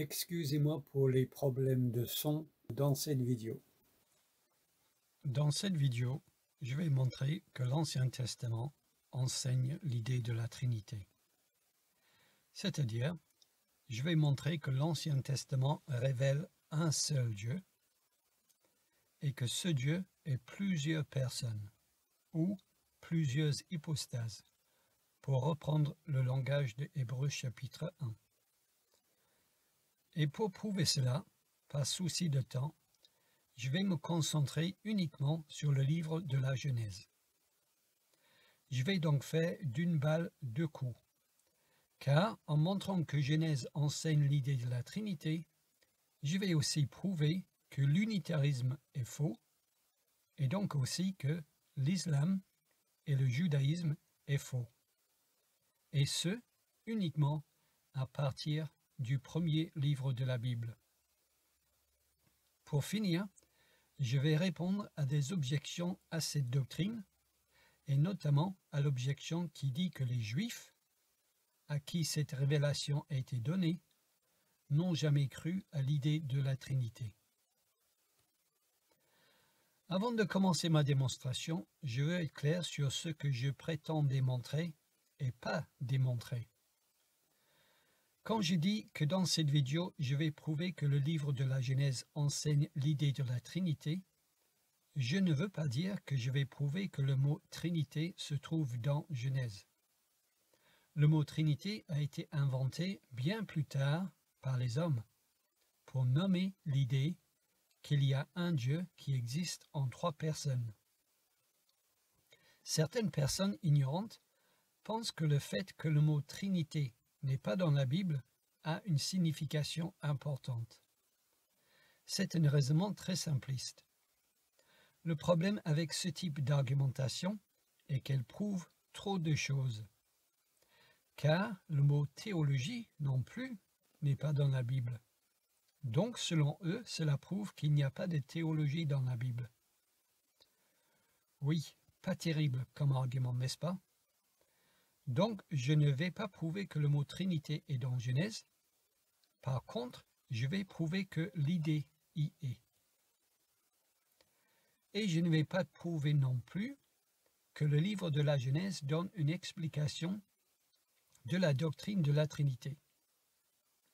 Excusez-moi pour les problèmes de son dans cette vidéo. Dans cette vidéo, je vais montrer que l'Ancien Testament enseigne l'idée de la Trinité. C'est-à-dire, je vais montrer que l'Ancien Testament révèle un seul Dieu et que ce Dieu est plusieurs personnes ou plusieurs hypostases, pour reprendre le langage de Hébreu chapitre 1. Et pour prouver cela, par souci de temps, je vais me concentrer uniquement sur le livre de la Genèse. Je vais donc faire d'une balle deux coups, car en montrant que Genèse enseigne l'idée de la Trinité, je vais aussi prouver que l'unitarisme est faux, et donc aussi que l'islam et le judaïsme est faux. Et ce, uniquement à partir du premier livre de la Bible. Pour finir, je vais répondre à des objections à cette doctrine, et notamment à l'objection qui dit que les Juifs, à qui cette révélation a été donnée, n'ont jamais cru à l'idée de la Trinité. Avant de commencer ma démonstration, je veux être clair sur ce que je prétends démontrer et pas démontrer. Quand je dis que dans cette vidéo, je vais prouver que le livre de la Genèse enseigne l'idée de la Trinité, je ne veux pas dire que je vais prouver que le mot Trinité se trouve dans Genèse. Le mot Trinité a été inventé bien plus tard par les hommes pour nommer l'idée qu'il y a un Dieu qui existe en trois personnes. Certaines personnes ignorantes pensent que le fait que le mot Trinité n'est pas dans la Bible a une signification importante. C'est un raisonnement très simpliste. Le problème avec ce type d'argumentation est qu'elle prouve trop de choses. Car le mot théologie non plus n'est pas dans la Bible. Donc, selon eux, cela prouve qu'il n'y a pas de théologie dans la Bible. Oui, pas terrible comme argument, n'est-ce pas? Donc, je ne vais pas prouver que le mot Trinité est dans Genèse. Par contre, je vais prouver que l'idée y est. Et je ne vais pas prouver non plus que le livre de la Genèse donne une explication de la doctrine de la Trinité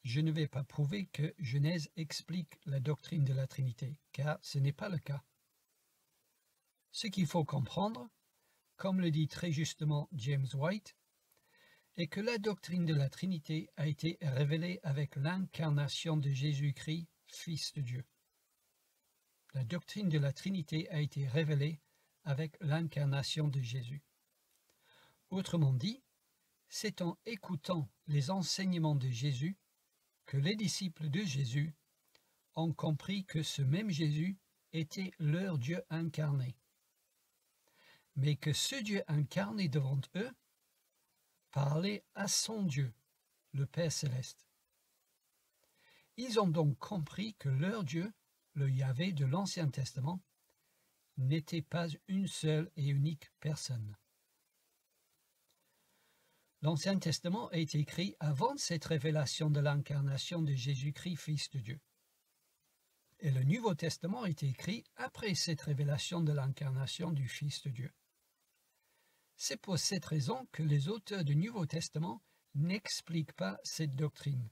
je ne vais pas prouver que Genèse explique la doctrine de la Trinité, car ce n'est pas le cas. Ce qu'il faut comprendre, comme le dit très justement James White, est que la doctrine de la Trinité a été révélée avec l'incarnation de Jésus-Christ, Fils de Dieu. La doctrine de la Trinité a été révélée avec l'incarnation de Jésus. Autrement dit, c'est en écoutant les enseignements de Jésus que les disciples de Jésus ont compris que ce même Jésus était leur Dieu incarné, mais que ce Dieu incarné devant eux parlait à son Dieu, le Père céleste. Ils ont donc compris que leur Dieu, le Yahvé de l'Ancien Testament, n'était pas une seule et unique personne. L'Ancien Testament été écrit avant cette révélation de l'incarnation de Jésus-Christ, Fils de Dieu. Et le Nouveau Testament été écrit après cette révélation de l'incarnation du Fils de Dieu. C'est pour cette raison que les auteurs du Nouveau Testament n'expliquent pas cette doctrine.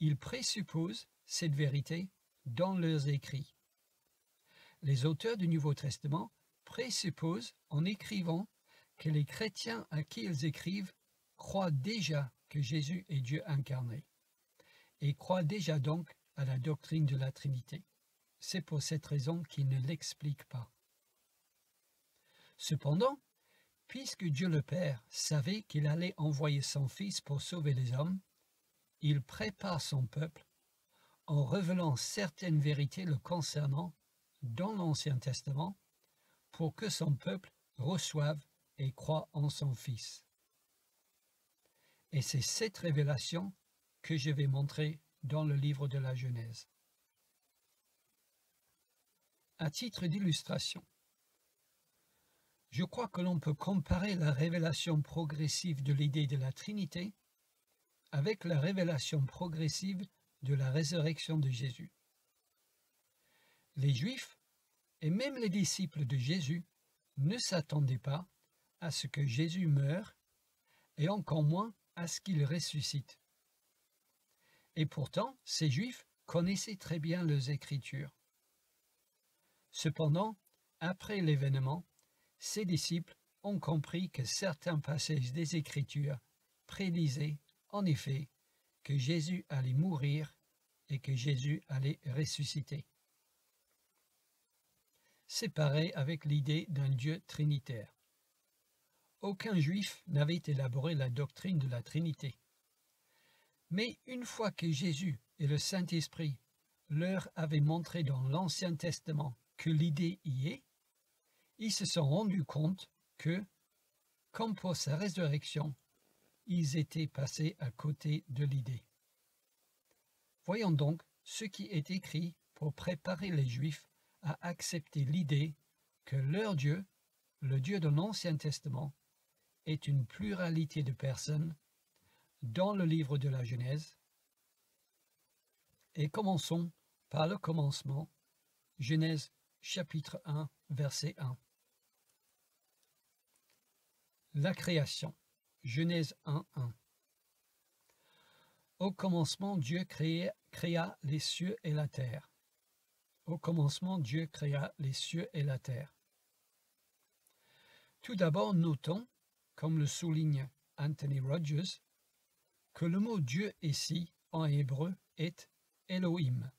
Ils présupposent cette vérité dans leurs écrits. Les auteurs du Nouveau Testament présupposent en écrivant que les chrétiens à qui ils écrivent croient déjà que Jésus est Dieu incarné et croient déjà donc à la doctrine de la Trinité. C'est pour cette raison qu'ils ne l'expliquent pas. Cependant, puisque Dieu le Père savait qu'il allait envoyer son Fils pour sauver les hommes, il prépare son peuple en révélant certaines vérités le concernant dans l'Ancien Testament pour que son peuple reçoive et croit en son Fils. Et c'est cette révélation que je vais montrer dans le livre de la Genèse. À titre d'illustration, je crois que l'on peut comparer la révélation progressive de l'idée de la Trinité avec la révélation progressive de la résurrection de Jésus. Les Juifs et même les disciples de Jésus ne s'attendaient pas à ce que Jésus meure et encore moins à ce qu'il ressuscite. Et pourtant, ces Juifs connaissaient très bien les Écritures. Cependant, après l'événement, ses disciples ont compris que certains passages des Écritures prédisaient, en effet, que Jésus allait mourir et que Jésus allait ressusciter. C'est pareil avec l'idée d'un Dieu trinitaire. Aucun juif n'avait élaboré la doctrine de la Trinité. Mais une fois que Jésus et le Saint-Esprit leur avaient montré dans l'Ancien Testament que l'idée y est, ils se sont rendus compte que, comme pour sa résurrection, ils étaient passés à côté de l'idée. Voyons donc ce qui est écrit pour préparer les Juifs à accepter l'idée que leur Dieu, le Dieu de l'Ancien Testament, est une pluralité de personnes dans le livre de la Genèse. Et commençons par le commencement, Genèse chapitre 1, verset 1. La création. Genèse 1, 1. Au commencement, Dieu créa, créa les cieux et la terre. Au commencement, Dieu créa les cieux et la terre. Tout d'abord, notons, comme le souligne Anthony Rogers, que le mot Dieu ici, en hébreu, est Elohim.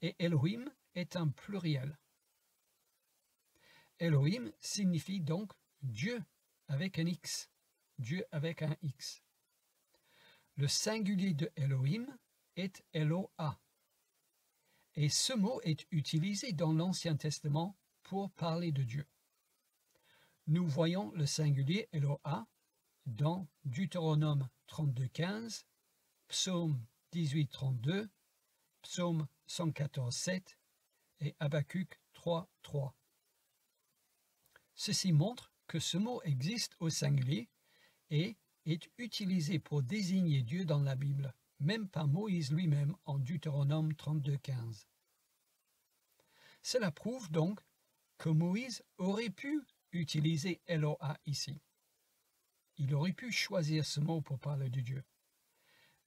Et Elohim est un pluriel. Elohim signifie donc Dieu avec un X, Dieu avec un X. Le singulier de Elohim est Eloah. Et ce mot est utilisé dans l'Ancien Testament pour parler de Dieu. Nous voyons le singulier Eloah dans Deutéronome 32.15, Psaume 18.32, Psaume 114.7 et Habacuc 3.3. Ceci montre que ce mot existe au singulier et est utilisé pour désigner Dieu dans la Bible, même par Moïse lui-même en Deutéronome 32.15. Cela prouve donc que Moïse aurait pu utiliser Eloah ici. Il aurait pu choisir ce mot pour parler de Dieu.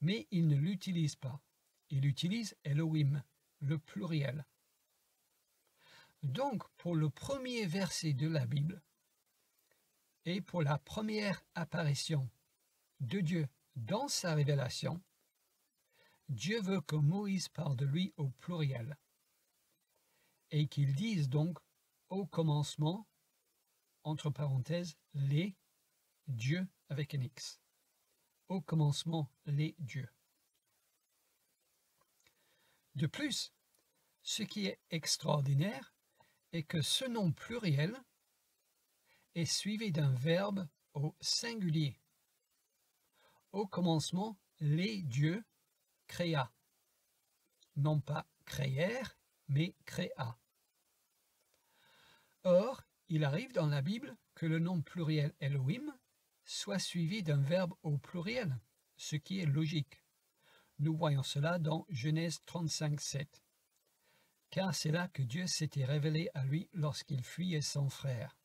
Mais il ne l'utilise pas. Il utilise Elohim, le pluriel. Donc, pour le premier verset de la Bible, et pour la première apparition de Dieu dans sa révélation, Dieu veut que Moïse parle de lui au pluriel et qu'il dise donc au commencement, entre parenthèses, les dieux avec un X. Au commencement, les dieux. De plus, ce qui est extraordinaire est que ce nom pluriel est suivi d'un verbe au singulier. Au commencement, les dieux créa. Non pas créèrent, mais créa. Or, il arrive dans la Bible que le nom pluriel Elohim soit suivi d'un verbe au pluriel, ce qui est logique. Nous voyons cela dans Genèse 35, 7. Car c'est là que Dieu s'était révélé à lui lorsqu'il fuyait son frère.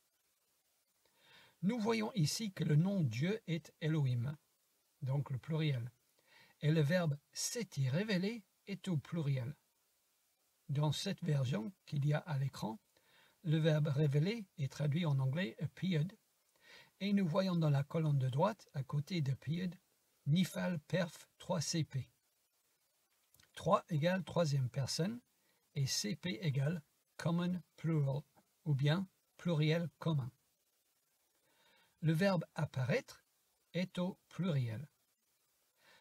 Nous voyons ici que le nom Dieu est Elohim, donc le pluriel, et le verbe s'était révélé est au pluriel. Dans cette version qu'il y a à l'écran, le verbe révéler est traduit en anglais appeared, et nous voyons dans la colonne de droite, à côté d'appeared, Nifal Perf 3CP. 3 égale troisième personne et CP égale common plural, ou bien pluriel commun le verbe apparaître est au pluriel,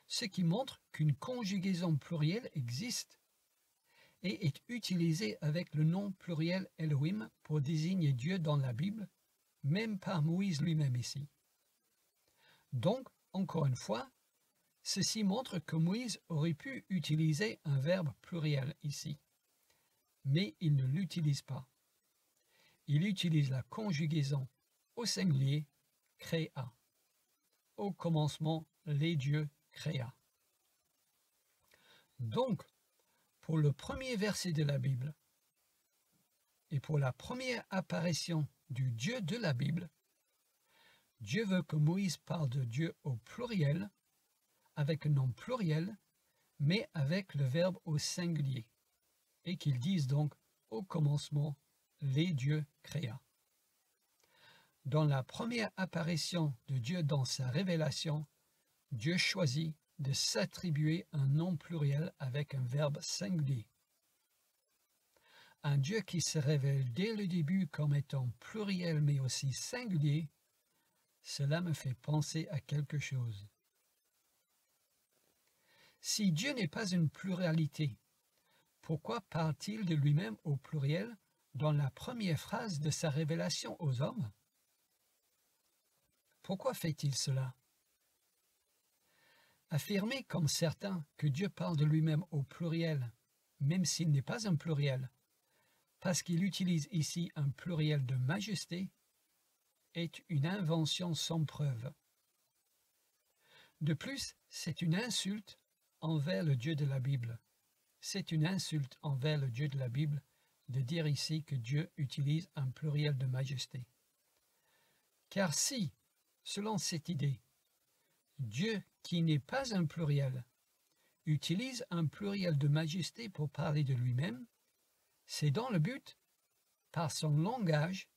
ce qui montre qu'une conjugaison plurielle existe et est utilisée avec le nom pluriel Elohim pour désigner Dieu dans la Bible, même par Moïse lui-même ici. Donc, encore une fois, ceci montre que Moïse aurait pu utiliser un verbe pluriel ici, mais il ne l'utilise pas. Il utilise la conjugaison au singulier créa. Au commencement, les dieux créa. Donc, pour le premier verset de la Bible et pour la première apparition du Dieu de la Bible, Dieu veut que Moïse parle de Dieu au pluriel, avec un nom pluriel, mais avec le verbe au singulier, et qu'il dise donc au commencement les dieux créa. Dans la première apparition de Dieu dans sa révélation, Dieu choisit de s'attribuer un nom pluriel avec un verbe singulier. Un Dieu qui se révèle dès le début comme étant pluriel mais aussi singulier, cela me fait penser à quelque chose. Si Dieu n'est pas une pluralité, pourquoi parle-t-il de lui-même au pluriel dans la première phrase de sa révélation aux hommes? Pourquoi fait-il cela? Affirmer comme certains que Dieu parle de lui-même au pluriel, même s'il n'est pas un pluriel, parce qu'il utilise ici un pluriel de majesté, est une invention sans preuve. De plus, c'est une insulte envers le Dieu de la Bible. C'est une insulte envers le Dieu de la Bible de dire ici que Dieu utilise un pluriel de majesté. Car si, selon cette idée, Dieu, qui n'est pas un pluriel, utilise un pluriel de majesté pour parler de lui-même, c'est dans le but, par son langage,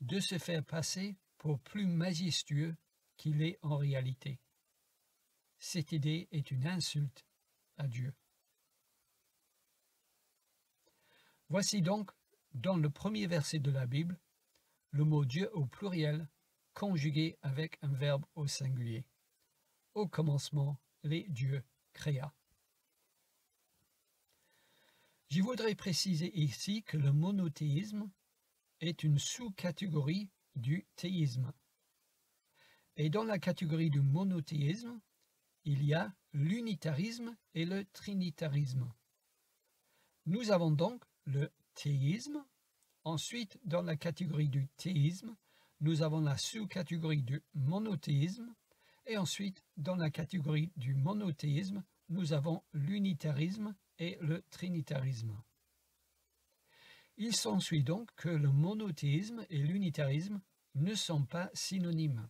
de se faire passer pour plus majestueux qu'il est en réalité. Cette idée est une insulte à Dieu. Voici donc, dans le premier verset de la Bible, le mot Dieu au pluriel conjugué avec un verbe au singulier. Au commencement, les dieux créa. Je voudrais préciser ici que le monothéisme est une sous-catégorie du théisme. Et dans la catégorie du monothéisme, il y a l'unitarisme et le trinitarisme. Nous avons donc le théisme. Ensuite, dans la catégorie du théisme, nous avons la sous-catégorie du monothéisme. Et ensuite, dans la catégorie du monothéisme, nous avons l'unitarisme et le trinitarisme. Il s'ensuit donc que le monothéisme et l'unitarisme ne sont pas synonymes.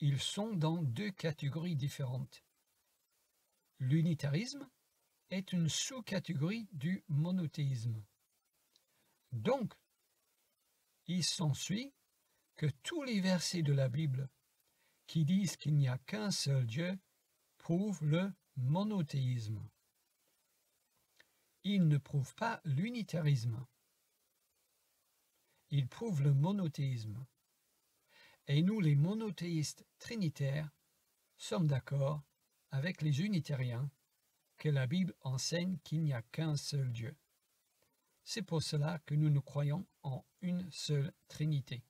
Ils sont dans deux catégories différentes. L'unitarisme est une sous-catégorie du monothéisme. Donc, il s'ensuit que tous les versets de la Bible qui disent qu'il n'y a qu'un seul Dieu prouvent le monothéisme. Ils ne prouvent pas l'unitarisme. Ils prouvent le monothéisme. Et nous, les monothéistes trinitaires, sommes d'accord avec les unitariens que la Bible enseigne qu'il n'y a qu'un seul Dieu. C'est pour cela que nous nous croyons en une seule Trinité.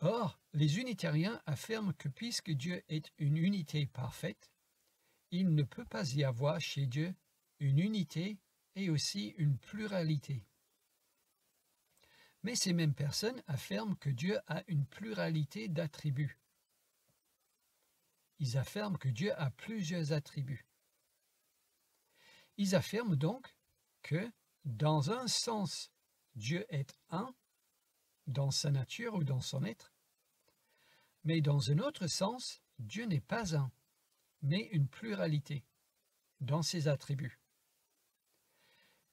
Or, les unitariens affirment que puisque Dieu est une unité parfaite, il ne peut pas y avoir chez Dieu une unité et aussi une pluralité. Mais ces mêmes personnes affirment que Dieu a une pluralité d'attributs ils affirment que Dieu a plusieurs attributs. Ils affirment donc que, dans un sens, Dieu est un, dans sa nature ou dans son être, mais dans un autre sens, Dieu n'est pas un, mais une pluralité dans ses attributs.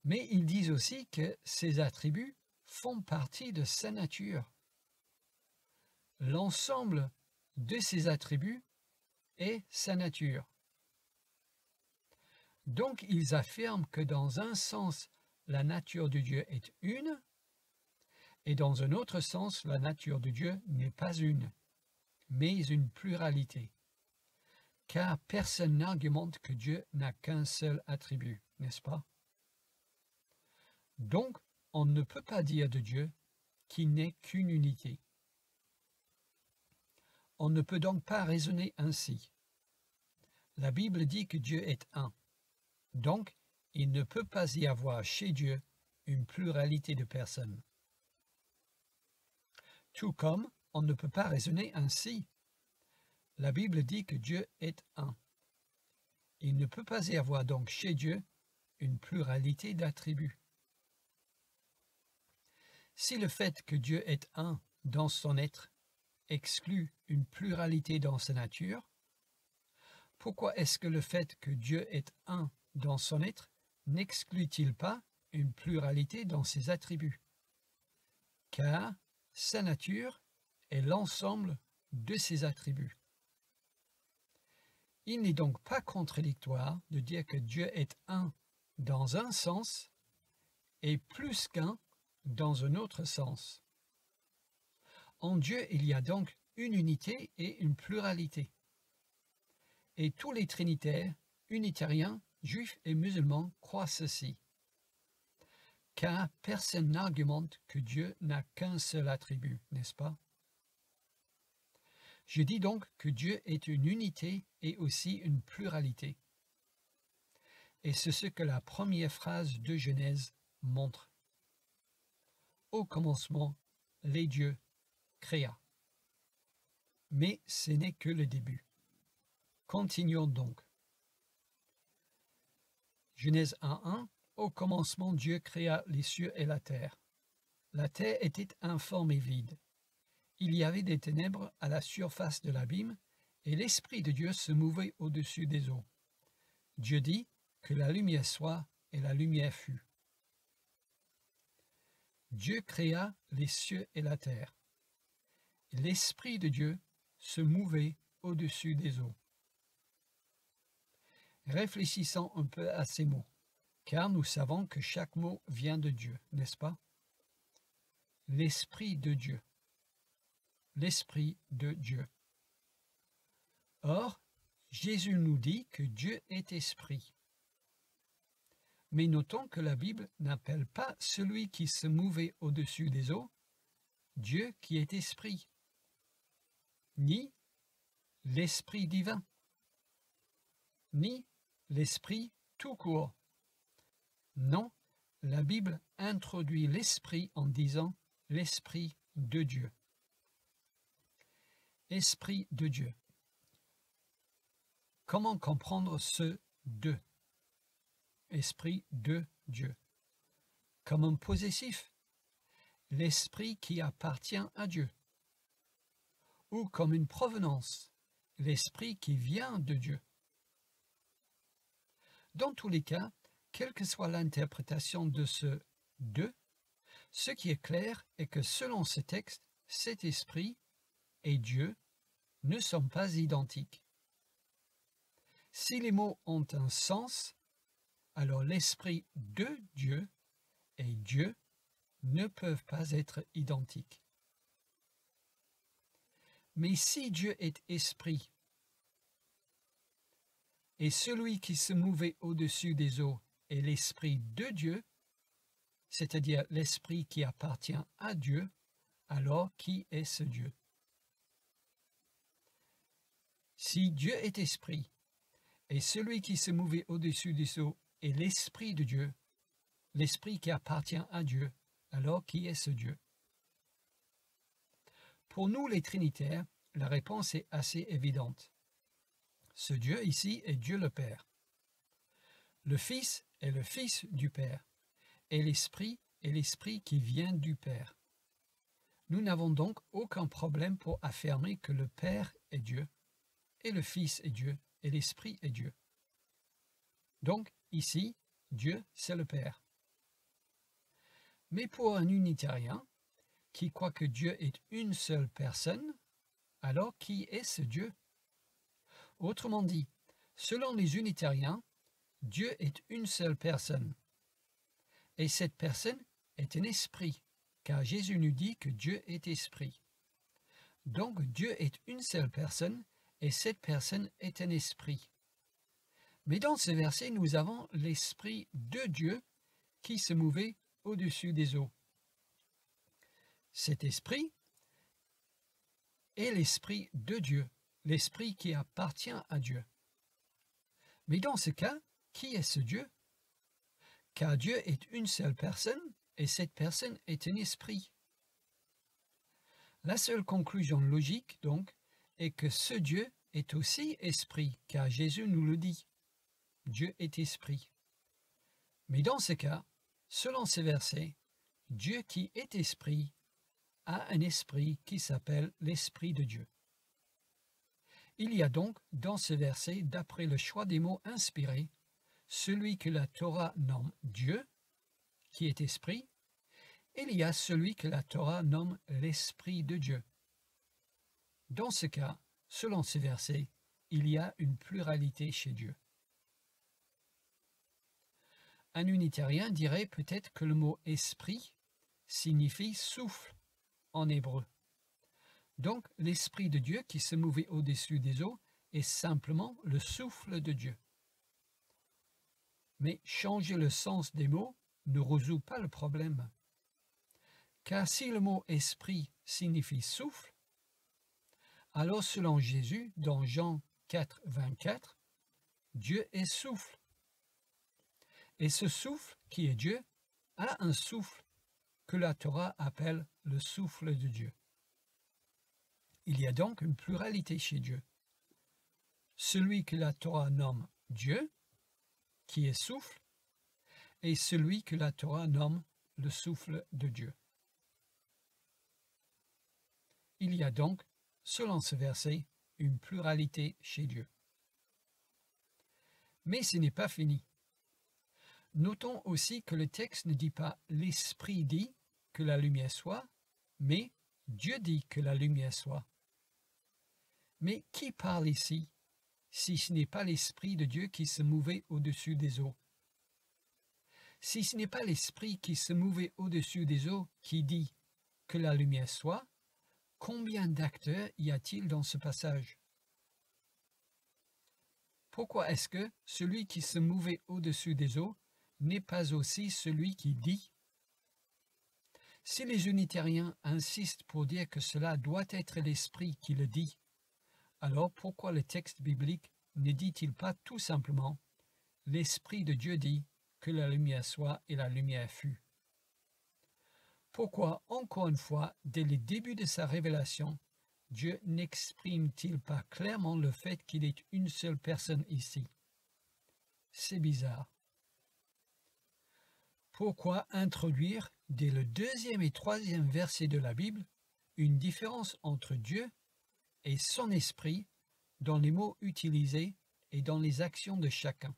Mais ils disent aussi que ces attributs font partie de sa nature. L'ensemble de ces attributs et sa nature. Donc ils affirment que dans un sens, la nature de Dieu est une, et dans un autre sens, la nature de Dieu n'est pas une, mais une pluralité. Car personne n'argumente que Dieu n'a qu'un seul attribut, n'est-ce pas? Donc, on ne peut pas dire de Dieu qu'il n'est qu'une unité. On ne peut donc pas raisonner ainsi. La Bible dit que Dieu est un. Donc, il ne peut pas y avoir chez Dieu une pluralité de personnes. Tout comme on ne peut pas raisonner ainsi. la Bible dit que Dieu est un. Il ne peut pas y avoir donc chez Dieu une pluralité d'attributs. Si le fait que Dieu est un dans son être exclut une pluralité dans sa nature, pourquoi est-ce que le fait que Dieu est un dans son être n'exclut-il pas une pluralité dans ses attributs? Car sa nature est l'ensemble de ses attributs. Il n'est donc pas contradictoire de dire que Dieu est un dans un sens et plus qu'un dans un autre sens. En Dieu, il y a donc une unité et une pluralité. Et tous les trinitaires, unitariens, juifs et musulmans croient ceci. Car personne n'argumente que Dieu n'a qu'un seul attribut, n'est-ce pas? Je dis donc que Dieu est une unité et aussi une pluralité. Et c'est ce que la première phrase de Genèse montre. Au commencement, les dieux créa. Mais ce n'est que le début. Continuons donc. Genèse 1.1 Au commencement, Dieu créa les cieux et la terre. La terre était informe et vide. Il y avait des ténèbres à la surface de l'abîme, et l'Esprit de Dieu se mouvait au-dessus des eaux. Dieu dit que la lumière soit, et la lumière fut. Dieu créa les cieux et la terre. L'Esprit de Dieu se mouvait au-dessus des eaux. Réfléchissons un peu à ces mots, car nous savons que chaque mot vient de Dieu, n'est-ce pas? L'Esprit de Dieu. L'Esprit de Dieu. Or, Jésus nous dit que Dieu est esprit. Mais notons que la Bible n'appelle pas celui qui se mouvait au-dessus des eaux Dieu qui est esprit, ni l'esprit divin, ni l'esprit tout court. Non, la Bible introduit l'esprit en disant l'esprit de Dieu. Esprit de Dieu. Comment comprendre ce de? Esprit de Dieu Comme un possessif, l'esprit qui appartient à Dieu. Ou comme une provenance, l'esprit qui vient de Dieu. Dans tous les cas, quelle que soit l'interprétation de ce de, ce qui est clair est que selon ce texte, cet esprit et Dieu ne sont pas identiques. Si les mots ont un sens, alors l'esprit de Dieu et Dieu ne peuvent pas être identiques. Mais si Dieu est esprit, et celui qui se mouvait au-dessus des eaux l'esprit de Dieu, c'est-à-dire l'esprit qui appartient à Dieu, alors qui est ce Dieu? Si Dieu est esprit, et celui qui se mouvait au-dessus des eaux est l'Esprit de Dieu, l'Esprit qui appartient à Dieu, alors qui est ce Dieu? Pour nous les Trinitaires, la réponse est assez évidente. Ce Dieu ici est Dieu le Père. Le Fils est le Fils du Père, et l'Esprit est l'Esprit qui vient du Père. Nous n'avons donc aucun problème pour affirmer que le Père est Dieu, et le Fils est Dieu, et l'Esprit est Dieu. Donc, ici, Dieu, c'est le Père. Mais pour un unitarien, qui croit que Dieu est une seule personne, alors qui est ce Dieu? Autrement dit, selon les unitariens, Dieu est une seule personne. Et cette personne est un esprit, car Jésus nous dit que Dieu est esprit. Donc Dieu est une seule personne et cette personne est un esprit. Mais dans ce verset, nous avons l'esprit de Dieu qui se mouvait au-dessus des eaux. Cet esprit est l'esprit de Dieu, l'esprit qui appartient à Dieu. Mais dans ce cas, qui est ce Dieu? Car Dieu est une seule personne et cette personne est un esprit. La seule conclusion logique, donc, et que ce Dieu est aussi esprit, car Jésus nous le dit. Dieu est esprit. Mais dans ce cas, selon ce verset, Dieu qui est esprit a un esprit qui s'appelle l'esprit de Dieu. Il y a donc dans ce verset, d'après le choix des mots inspirés, celui que la Torah nomme Dieu, qui est esprit, et il y a celui que la Torah nomme l'esprit de Dieu. Dans ce cas, selon ce verset, il y a une pluralité chez Dieu. Un unitarien dirait peut-être que le mot esprit signifie souffle en hébreu. Donc l'esprit de Dieu qui se mouvait au-dessus des eaux est simplement le souffle de Dieu. Mais changer le sens des mots ne résout pas le problème. Car si le mot esprit signifie souffle, alors selon Jésus, dans Jean 4, 24, Dieu est souffle. Et ce souffle, qui est Dieu, a un souffle que la Torah appelle le souffle de Dieu. Il y a donc une pluralité chez Dieu. Celui que la Torah nomme Dieu, qui est souffle, et celui que la Torah nomme le souffle de Dieu. Il y a donc, selon ce verset, une pluralité chez Dieu. Mais ce n'est pas fini. Notons aussi que le texte ne dit pas l'Esprit dit que la lumière soit, mais Dieu dit que la lumière soit. Mais qui parle ici, si ce n'est pas l'Esprit de Dieu qui se mouvait au-dessus des eaux Si ce n'est pas l'Esprit qui se mouvait au-dessus des eaux qui dit que la lumière soit, combien d'acteurs y a-t-il dans ce passage? Pourquoi est-ce que celui qui se mouvait au-dessus des eaux n'est pas aussi celui qui dit? Si les unitariens insistent pour dire que cela doit être l'Esprit qui le dit, alors pourquoi le texte biblique ne dit-il pas tout simplement L'Esprit de Dieu dit que la lumière soit et la lumière fut Pourquoi, encore une fois, dès le début de sa révélation, Dieu n'exprime-t-il pas clairement le fait qu'il est une seule personne ici? C'est bizarre. Pourquoi introduire dès le deuxième et troisième verset de la Bible une différence entre Dieu et son esprit dans les mots utilisés et dans les actions de chacun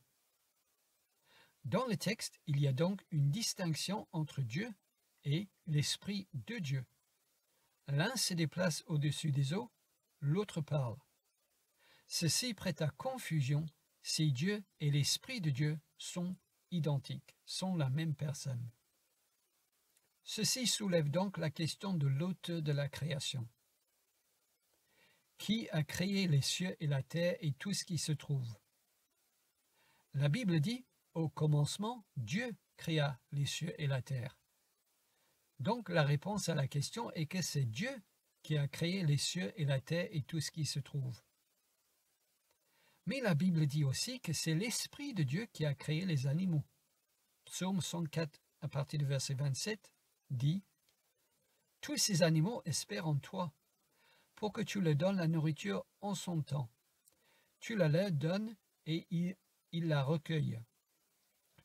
Dans le texte, il y a donc une distinction entre Dieu et l'esprit de Dieu. L'un se déplace au-dessus des eaux, l'autre parle. Ceci prête à confusion si Dieu et l'esprit de Dieu sont identiques, sont la même personne. Ceci soulève donc la question de l'auteur de la création. Qui a créé les cieux et la terre et tout ce qui se trouve La Bible dit, au commencement, Dieu créa les cieux et la terre. Donc la réponse à la question est que c'est Dieu qui a créé les cieux et la terre et tout ce qui se trouve. Mais la Bible dit aussi que c'est l'Esprit de Dieu qui a créé les animaux. Psaume 104, à partir du verset 27, dit Tous ces animaux espèrent en toi, que tu leur donnes la nourriture en son temps. Tu la leur donnes et ils, la recueillent.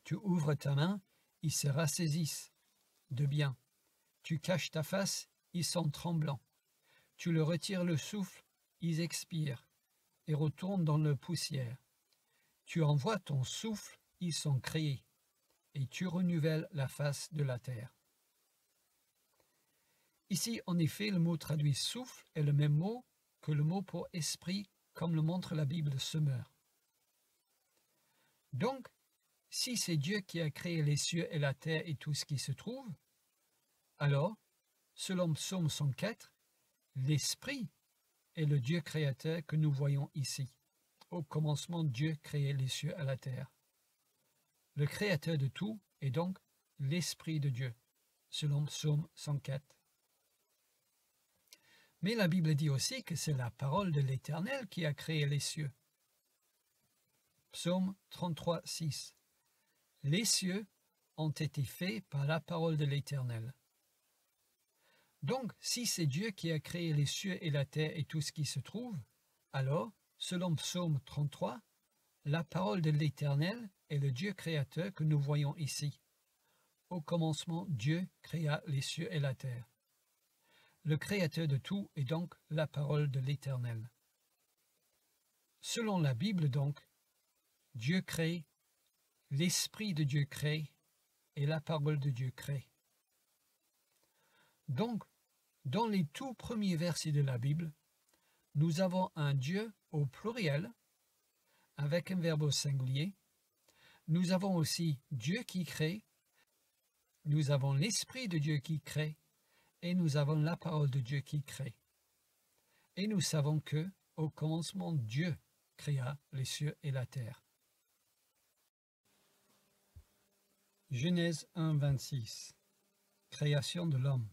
Tu ouvres ta main, ils se rassaisissent de bien. Tu caches ta face, ils sont tremblants. Tu leur retires le souffle, ils expirent et retournent dans la poussière. Tu envoies ton souffle, ils sont créés, et tu renouvelles la face de la terre. Ici, en effet, le mot traduit souffle est le même mot que le mot pour esprit, comme le montre la Bible semeur. Donc, si c'est Dieu qui a créé les cieux et la terre et tout ce qui se trouve, alors, selon Psaume 104, l'Esprit est le Dieu créateur que nous voyons ici. Au commencement, Dieu créait les cieux et la terre. Le créateur de tout est donc l'Esprit de Dieu, selon Psaume 104. Mais la Bible dit aussi que c'est la parole de l'Éternel qui a créé les cieux. Psaume 33, 6. Les cieux ont été faits par la parole de l'Éternel. Donc, si c'est Dieu qui a créé les cieux et la terre et tout ce qui se trouve, alors Selon Psaume 33, la parole de l'Éternel est le Dieu créateur que nous voyons ici. Au commencement, Dieu créa les cieux et la terre. Le créateur de tout est donc la parole de l'Éternel. Selon la Bible donc, Dieu crée, l'Esprit de Dieu crée et la parole de Dieu crée. Donc, dans les tout premiers versets de la Bible, nous avons un Dieu au pluriel, avec un verbe au singulier. Nous avons aussi Dieu qui crée, nous avons l'Esprit de Dieu qui crée, et nous avons la parole de Dieu qui crée. Et nous savons que, au commencement, Dieu créa les cieux et la terre. Genèse 1, 26 Création de l'homme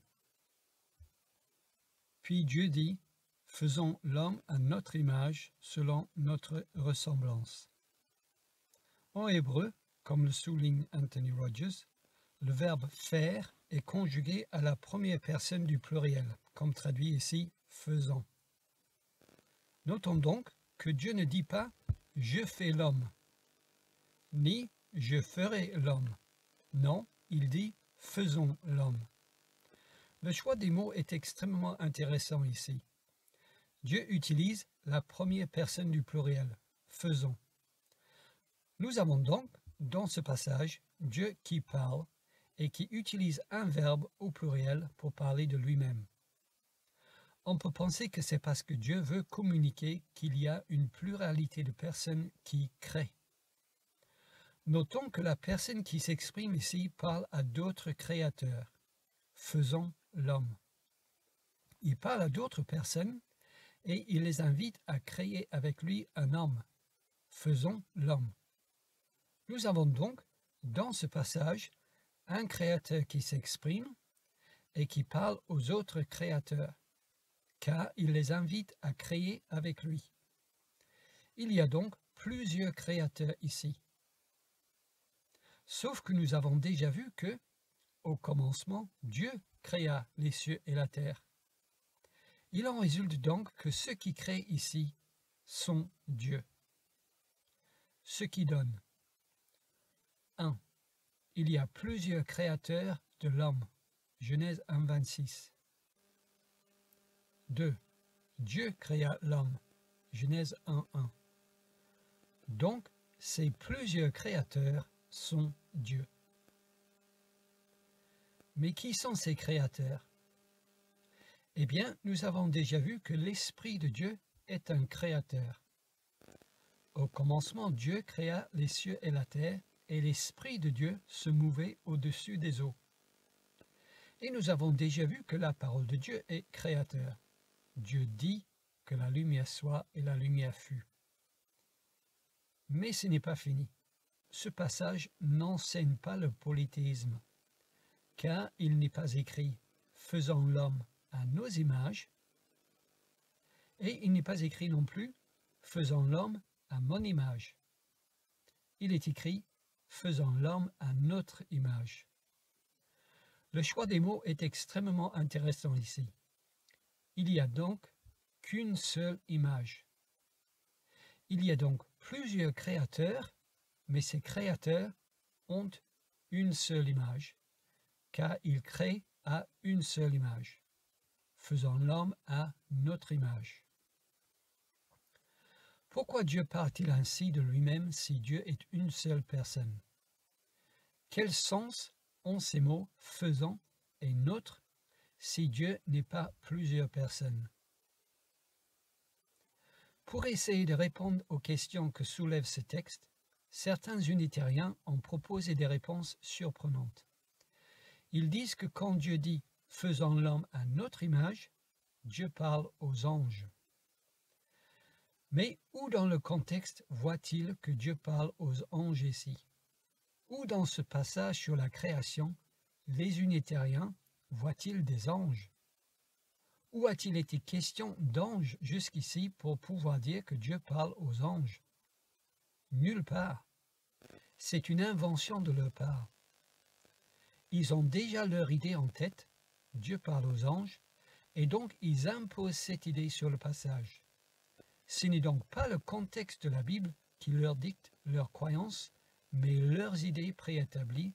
Puis Dieu dit, Faisons l'homme à notre image, selon notre ressemblance. En hébreu, comme le souligne Anthony Rogers, le verbe faire est conjugué à la première personne du pluriel, comme traduit ici faisant. Notons donc que Dieu ne dit pas je fais l'homme, ni je ferai l'homme. Non, il dit faisons l'homme. Le choix des mots est extrêmement intéressant ici. Dieu utilise la première personne du pluriel, faisons. Nous avons donc, dans ce passage, Dieu qui parle et qui utilise un verbe au pluriel pour parler de lui-même. On peut penser que c'est parce que Dieu veut communiquer qu'il y a une pluralité de personnes qui créent. Notons que la personne qui s'exprime ici parle à d'autres créateurs, faisons l'homme. Il parle à d'autres personnes et il les invite à créer avec lui un homme. Faisons l'homme. Nous avons donc, dans ce passage, un créateur qui s'exprime et qui parle aux autres créateurs, car il les invite à créer avec lui. Il y a donc plusieurs créateurs ici. Sauf que nous avons déjà vu que, au commencement, Dieu créa les cieux et la terre. Il en résulte donc que ceux qui créent ici sont Dieu. Ce qui donne 1. Il y a plusieurs créateurs de l'homme. Genèse 1, 26. 2. Dieu créa l'homme. Genèse 1, 1. Donc, ces plusieurs créateurs sont Dieu. Mais qui sont ces créateurs? Eh bien, nous avons déjà vu que l'Esprit de Dieu est un créateur. Au commencement, Dieu créa les cieux et la terre, et l'Esprit de Dieu se mouvait au-dessus des eaux. Et nous avons déjà vu que la parole de Dieu est créateur. Dieu dit que la lumière soit et la lumière fut. Mais ce n'est pas fini. Ce passage n'enseigne pas le polythéisme, car il n'est pas écrit « faisons l'homme » à nos images, et il n'est pas écrit non plus « faisons l'homme à mon image ». Il est écrit « faisons l'homme à notre image ». Le choix des mots est extrêmement intéressant ici. Il y a donc qu'une seule image. Il y a donc plusieurs créateurs, mais ces créateurs ont une seule image, car ils créent à une seule image faisant l'homme à notre image. Pourquoi Dieu part-il ainsi de lui-même si Dieu est une seule personne? Quel sens ont ces mots faisant et notre si Dieu n'est pas plusieurs personnes? Pour essayer de répondre aux questions que soulève ce texte, certains unitariens ont proposé des réponses surprenantes. Ils disent que quand Dieu dit faisant l'homme à notre image, Dieu parle aux anges. Mais où dans le contexte voit-il que Dieu parle aux anges ici Où dans ce passage sur la création, les unitariens voient-ils des anges? Où a-t-il été question d'anges jusqu'ici pour pouvoir dire que Dieu parle aux anges? Nulle part. C'est une invention de leur part. Ils ont déjà leur idée en tête Dieu parle aux anges, et donc ils imposent cette idée sur le passage. Ce n'est donc pas le contexte de la Bible qui leur dicte leurs croyances, mais leurs idées préétablies,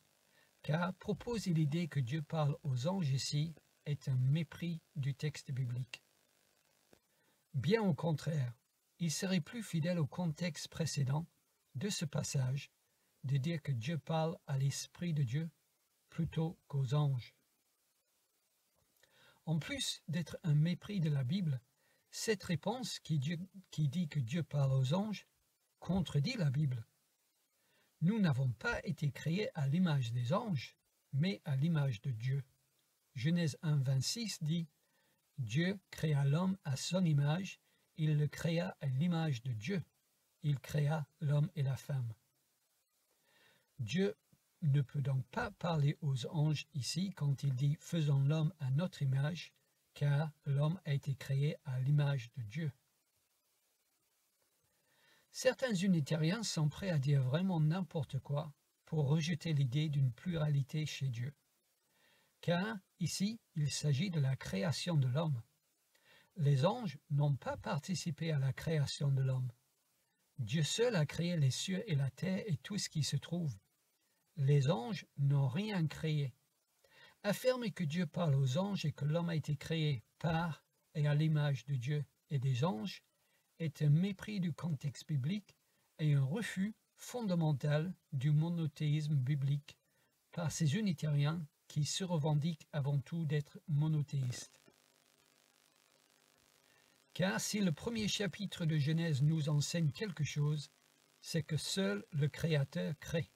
car proposer l'idée que Dieu parle aux anges ici est un mépris du texte biblique. Bien au contraire, il serait plus fidèle au contexte précédent de ce passage de dire que Dieu parle à l'Esprit de Dieu plutôt qu'aux anges. En plus d'être un mépris de la Bible, cette réponse qui, dit que Dieu parle aux anges contredit la Bible. Nous n'avons pas été créés à l'image des anges, mais à l'image de Dieu. Genèse 1, 26 dit Dieu créa l'homme à son image, il le créa à l'image de Dieu. Il créa l'homme et la femme. Dieu ne peut donc pas parler aux anges ici quand il dit faisons l'homme à notre image, car l'homme a été créé à l'image de Dieu. Certains unitariens sont prêts à dire vraiment n'importe quoi pour rejeter l'idée d'une pluralité chez Dieu. Car ici, il s'agit de la création de l'homme. Les anges n'ont pas participé à la création de l'homme. Dieu seul a créé les cieux et la terre et tout ce qui se trouve. Les anges n'ont rien créé. Affirmer que Dieu parle aux anges et que l'homme a été créé par et à l'image de Dieu et des anges est un mépris du contexte biblique et un refus fondamental du monothéisme biblique par ces unitariens qui se revendiquent avant tout d'être monothéistes. Car si le premier chapitre de Genèse nous enseigne quelque chose, c'est que seul le Créateur crée.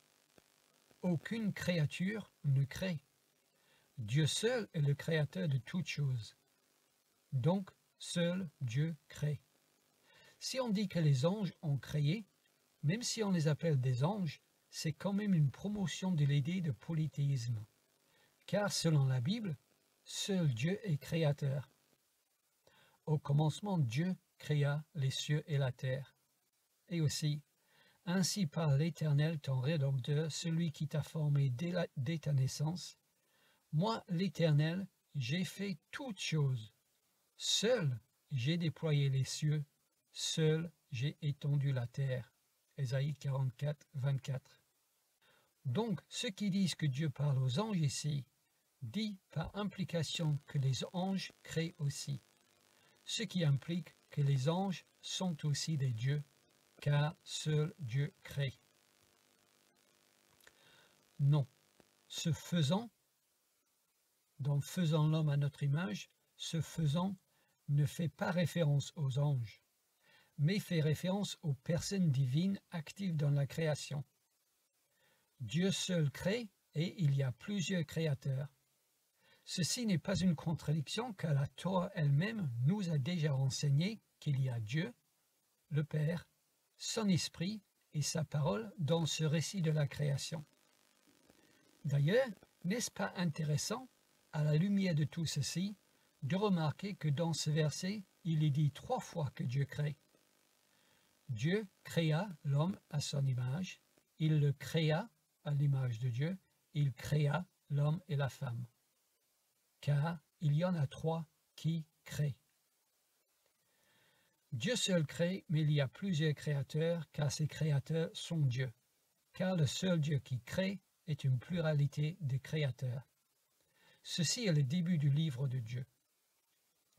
Aucune créature ne crée. Dieu seul est le créateur de toutes choses. Donc, seul Dieu crée. Si on dit que les anges ont créé, même si on les appelle des anges, c'est quand même une promotion de l'idée de polythéisme. Car selon la Bible, seul Dieu est créateur. Au commencement, Dieu créa les cieux et la terre. Et aussi, ainsi par l'Éternel ton Rédempteur, celui qui t'a formé dès, ta naissance. Moi, l'Éternel, j'ai fait toutes choses. Seul j'ai déployé les cieux, seul j'ai étendu la terre. Ésaïe 44, 24. Donc, ceux qui disent que Dieu parle aux anges ici, dit par implication que les anges créent aussi, ce qui implique que les anges sont aussi des dieux car seul Dieu crée. Non, ce faisant, dans faisant l'homme à notre image, ce faisant ne fait pas référence aux anges, mais fait référence aux personnes divines actives dans la création. Dieu seul crée et il y a plusieurs créateurs. Ceci n'est pas une contradiction car la Torah elle-même nous a déjà renseigné qu'il y a Dieu, le Père, son esprit et sa parole dans ce récit de la création. D'ailleurs, n'est-ce pas intéressant, à la lumière de tout ceci, de remarquer que dans ce verset, il est dit trois fois que Dieu crée. Dieu créa l'homme à son image, il le créa à l'image de Dieu, il créa l'homme et la femme. Car il y en a trois qui créent. Dieu seul crée, mais il y a plusieurs créateurs, car ces créateurs sont Dieu. Car le seul Dieu qui crée est une pluralité de créateurs. Ceci est le début du livre de Dieu.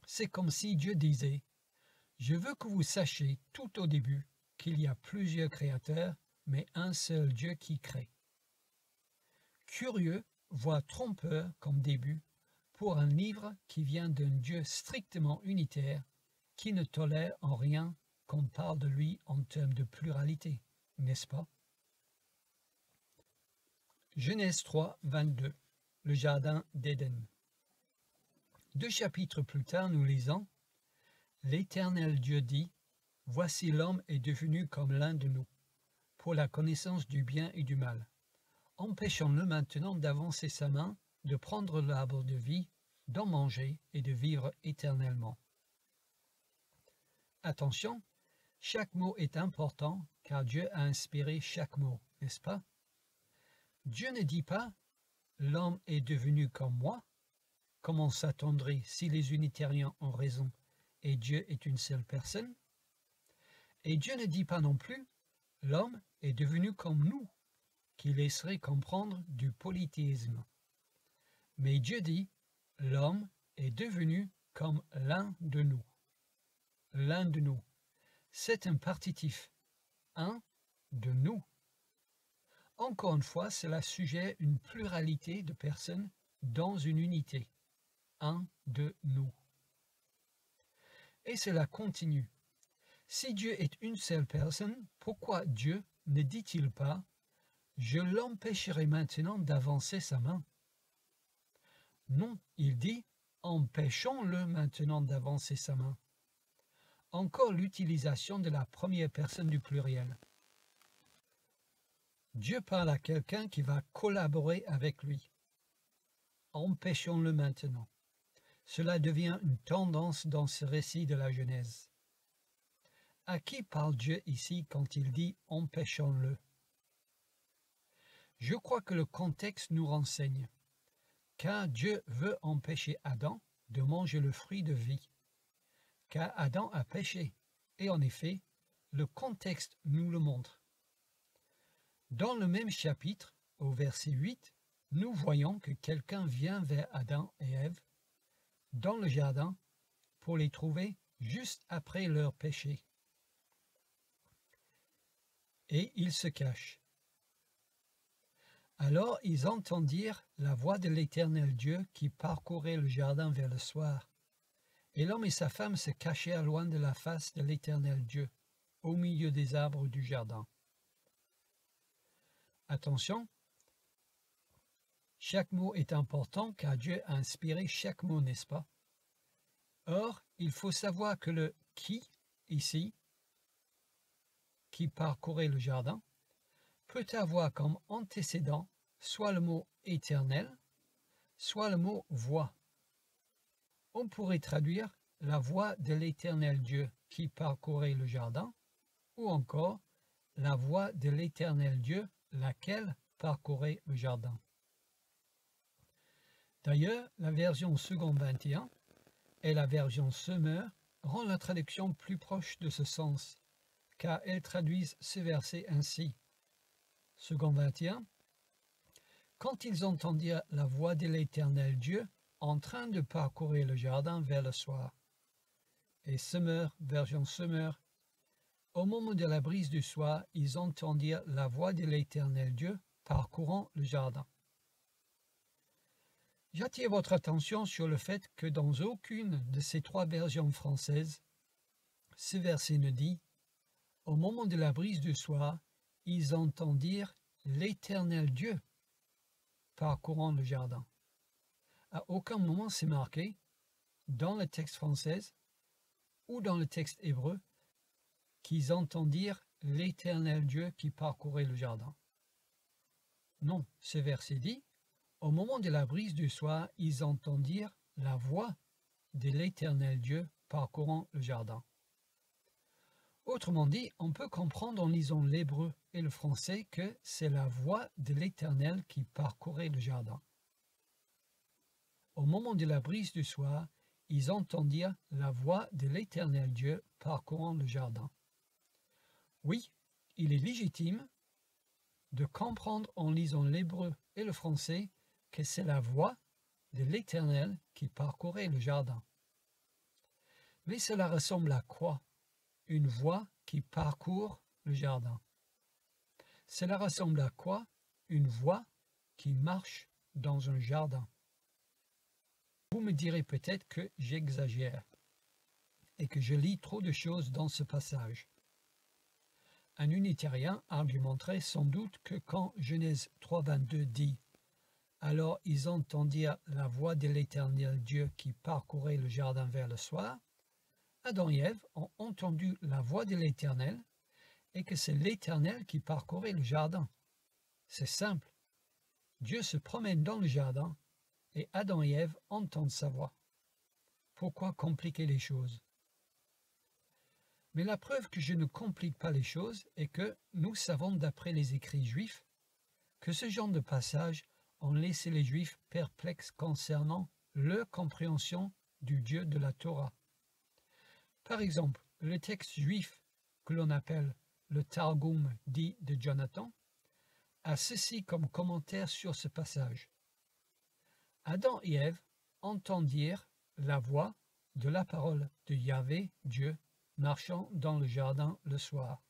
C'est comme si Dieu disait Je veux que vous sachiez tout au début qu'il y a plusieurs créateurs, mais un seul Dieu qui crée. Curieux, voire trompeur comme début, pour un livre qui vient d'un Dieu strictement unitaire qui ne tolère en rien qu'on parle de lui en termes de pluralité, n'est-ce pas? Genèse 3, 22 Le jardin d'Éden Deux chapitres plus tard, nous lisons L'Éternel Dieu dit Voici l'homme est devenu comme l'un de nous, pour la connaissance du bien et du mal. Empêchons-le maintenant d'avancer sa main, de prendre l'arbre de vie, d'en manger et de vivre éternellement. Attention, chaque mot est important car Dieu a inspiré chaque mot, n'est-ce pas? Dieu ne dit pas « l'homme est devenu comme moi », comme on s'attendrait si les unitariens ont raison et Dieu est une seule personne? Et Dieu ne dit pas non plus l'homme est devenu comme nous, qui laisserait comprendre du polythéisme. Mais Dieu dit l'homme est devenu comme l'un de nous. L'un de nous. C'est un partitif. Un de nous. Encore une fois, cela sujet une pluralité de personnes dans une unité. Un de nous. Et cela continue. Si Dieu est une seule personne, pourquoi Dieu ne dit-il pas Je l'empêcherai maintenant d'avancer sa main Non, il dit Empêchons-le maintenant d'avancer sa main. Encore l'utilisation de la première personne du pluriel. Dieu parle à quelqu'un qui va collaborer avec lui. Empêchons-le maintenant. Cela devient une tendance dans ce récit de la Genèse. À qui parle Dieu ici quand il dit empêchons-le Je crois que le contexte nous renseigne, car Dieu veut empêcher Adam de manger le fruit de vie, car Adam a péché, et en effet, le contexte nous le montre. Dans le même chapitre, au verset 8, nous voyons que quelqu'un vient vers Adam et Ève dans le jardin pour les trouver juste après leur péché et ils se cachent. Alors ils entendirent la voix de l'Éternel Dieu qui parcourait le jardin vers le soir. Et l'homme et sa femme se cachèrent loin de la face de l'Éternel Dieu, au milieu des arbres du jardin. Attention, chaque mot est important car Dieu a inspiré chaque mot, n'est-ce pas? Or, il faut savoir que le qui, ici, qui parcourait le jardin peut avoir comme antécédent soit le mot éternel, soit le mot voix. On pourrait traduire la voix de l'éternel Dieu qui parcourait le jardin, ou encore la voix de l'éternel Dieu laquelle parcourait le jardin. D'ailleurs, la version second 21 et la version semeur rend la traduction plus proche de ce sens car elles traduisent ce verset ainsi. Second 21. Quand ils entendirent la voix de l'Éternel Dieu en train de parcourir le jardin vers le soir. Et semeur, version semeur, au moment de la brise du soir, ils entendirent la voix de l'Éternel Dieu parcourant le jardin. J'attire votre attention sur le fait que dans aucune de ces trois versions françaises, ce verset ne dit au moment de la brise du soir, ils entendirent l'Éternel Dieu parcourant le jardin. À aucun moment c'est marqué, dans le texte français ou dans le texte hébreu, qu'ils entendirent l'Éternel Dieu qui parcourait le jardin. Non, ce verset dit, au moment de la brise du soir, ils entendirent la voix de l'Éternel Dieu parcourant le jardin. Autrement dit, on peut comprendre en lisant l'hébreu et le français que c'est la voix de l'Éternel qui parcourait le jardin. Au moment de la brise du soir, ils entendirent la voix de l'Éternel Dieu parcourant le jardin. Oui, il est légitime de comprendre en lisant l'hébreu et le français que c'est la voix de l'Éternel qui parcourait le jardin. Mais cela ressemble à quoi? Une voie qui parcourt le jardin. Cela ressemble à quoi? Une voie qui marche dans un jardin. Vous me direz peut-être que j'exagère et que je lis trop de choses dans ce passage. Un unitarien argumenterait sans doute que quand Genèse 3.22 dit « Alors ils entendirent la voix de l'Éternel Dieu qui parcourait le jardin vers le soir », Adam et Ève ont entendu la voix de l'Éternel et que c'est l'Éternel qui parcourait le jardin. C'est simple. Dieu se promène dans le jardin et Adam et Ève entendent sa voix. Pourquoi compliquer les choses? Mais la preuve que je ne complique pas les choses est que nous savons d'après les écrits juifs que ce genre de passages ont laissé les juifs perplexes concernant leur compréhension du Dieu de la Torah. Par exemple, le texte juif que l'on appelle le Targum dit de Jonathan, a ceci comme commentaire sur ce passage. Adam et Ève entendirent la voix de la parole de Yahvé, Dieu, marchant dans le jardin le soir.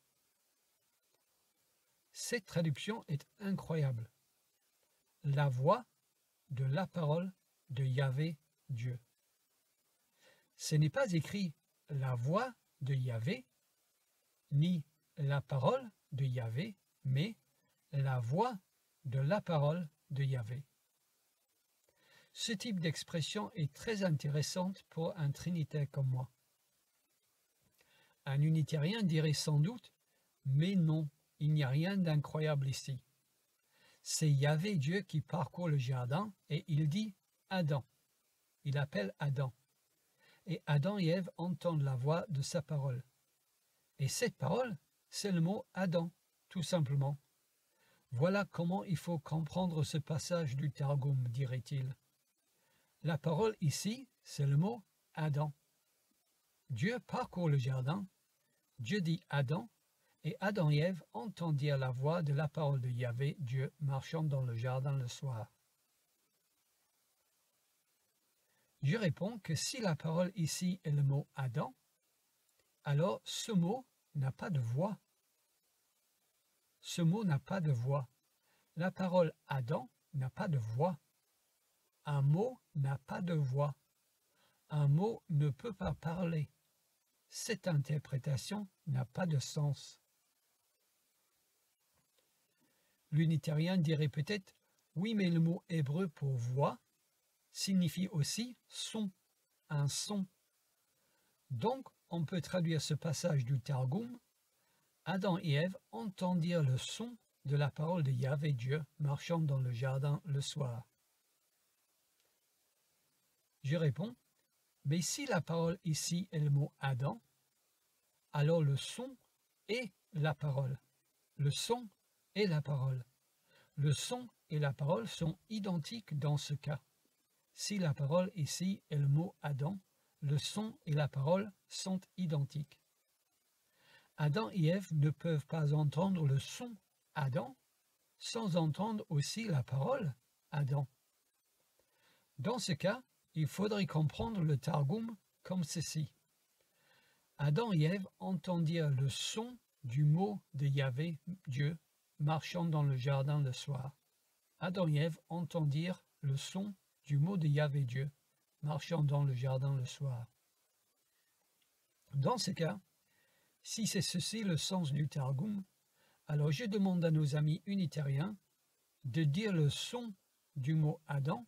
Cette traduction est incroyable. La voix de la parole de Yahvé, Dieu. Ce n'est pas écrit la voix de Yahvé, ni la parole de Yahvé, mais la voix de la parole de Yahvé. Ce type d'expression est très intéressante pour un trinitaire comme moi. Un unitarien dirait sans doute Mais non, il n'y a rien d'incroyable ici. C'est Yahvé Dieu qui parcourt le jardin et il dit Adam. Il appelle Adam. Et Adam et Ève entendent la voix de sa parole. Et cette parole, c'est le mot Adam, tout simplement. Voilà comment il faut comprendre ce passage du Targum, dirait-il. La parole ici, c'est le mot Adam. Dieu parcourt le jardin, Dieu dit Adam, et Adam et Ève entendirent la voix de la parole de Yahvé, Dieu, marchant dans le jardin le soir. Je réponds que si la parole ici est le mot Adam, alors ce mot n'a pas de voix. Ce mot n'a pas de voix. La parole Adam n'a pas de voix. Un mot n'a pas de voix. Un mot ne peut pas parler. Cette interprétation n'a pas de sens. L'unitarien dirait peut-être oui, mais le mot hébreu pour voix signifie aussi son, un son. Donc, on peut traduire ce passage du Targum Adam et Ève entendirent le son de la parole de Yahvé Dieu marchant dans le jardin le soir. Je réponds, mais si la parole ici est le mot Adam, alors le son est la parole. Le son est la parole. Le son et la parole sont identiques dans ce cas. Si la parole ici est le mot Adam, le son et la parole sont identiques. Adam et Ève ne peuvent pas entendre le son Adam sans entendre aussi la parole Adam. Dans ce cas, il faudrait comprendre le Targum comme ceci. Adam et Ève entendirent le son du mot de Yahvé, Dieu, marchant dans le jardin le soir. Adam et Ève entendirent le son du mot de Yahvé Dieu, marchant dans le jardin le soir. Dans ce cas, si c'est ceci le sens du Targum, alors je demande à nos amis unitariens de dire le son du mot Adam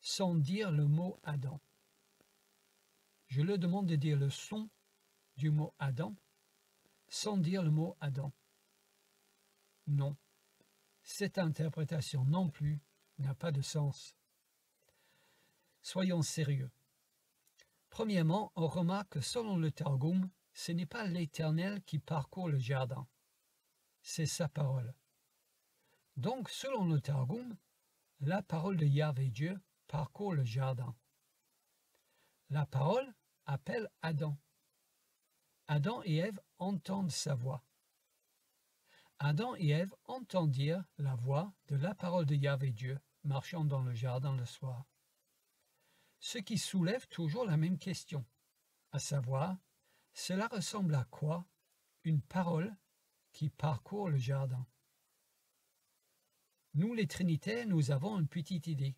sans dire le mot Adam. Je leur demande de dire le son du mot Adam sans dire le mot Adam. Non, cette interprétation non plus n'a pas de sens. Soyons sérieux. Premièrement, on remarque que selon le Targum, ce n'est pas l'Éternel qui parcourt le jardin, c'est sa parole. Donc, selon le Targum, la parole de Yahvé Dieu parcourt le jardin. La parole appelle Adam. Adam et Ève entendent sa voix. Adam et Ève entendirent la voix de la parole de Yahvé Dieu marchant dans le jardin le soir. Ce qui soulève toujours la même question, à savoir, cela ressemble à quoi Une parole qui parcourt le jardin? Nous les Trinitaires, nous avons une petite idée.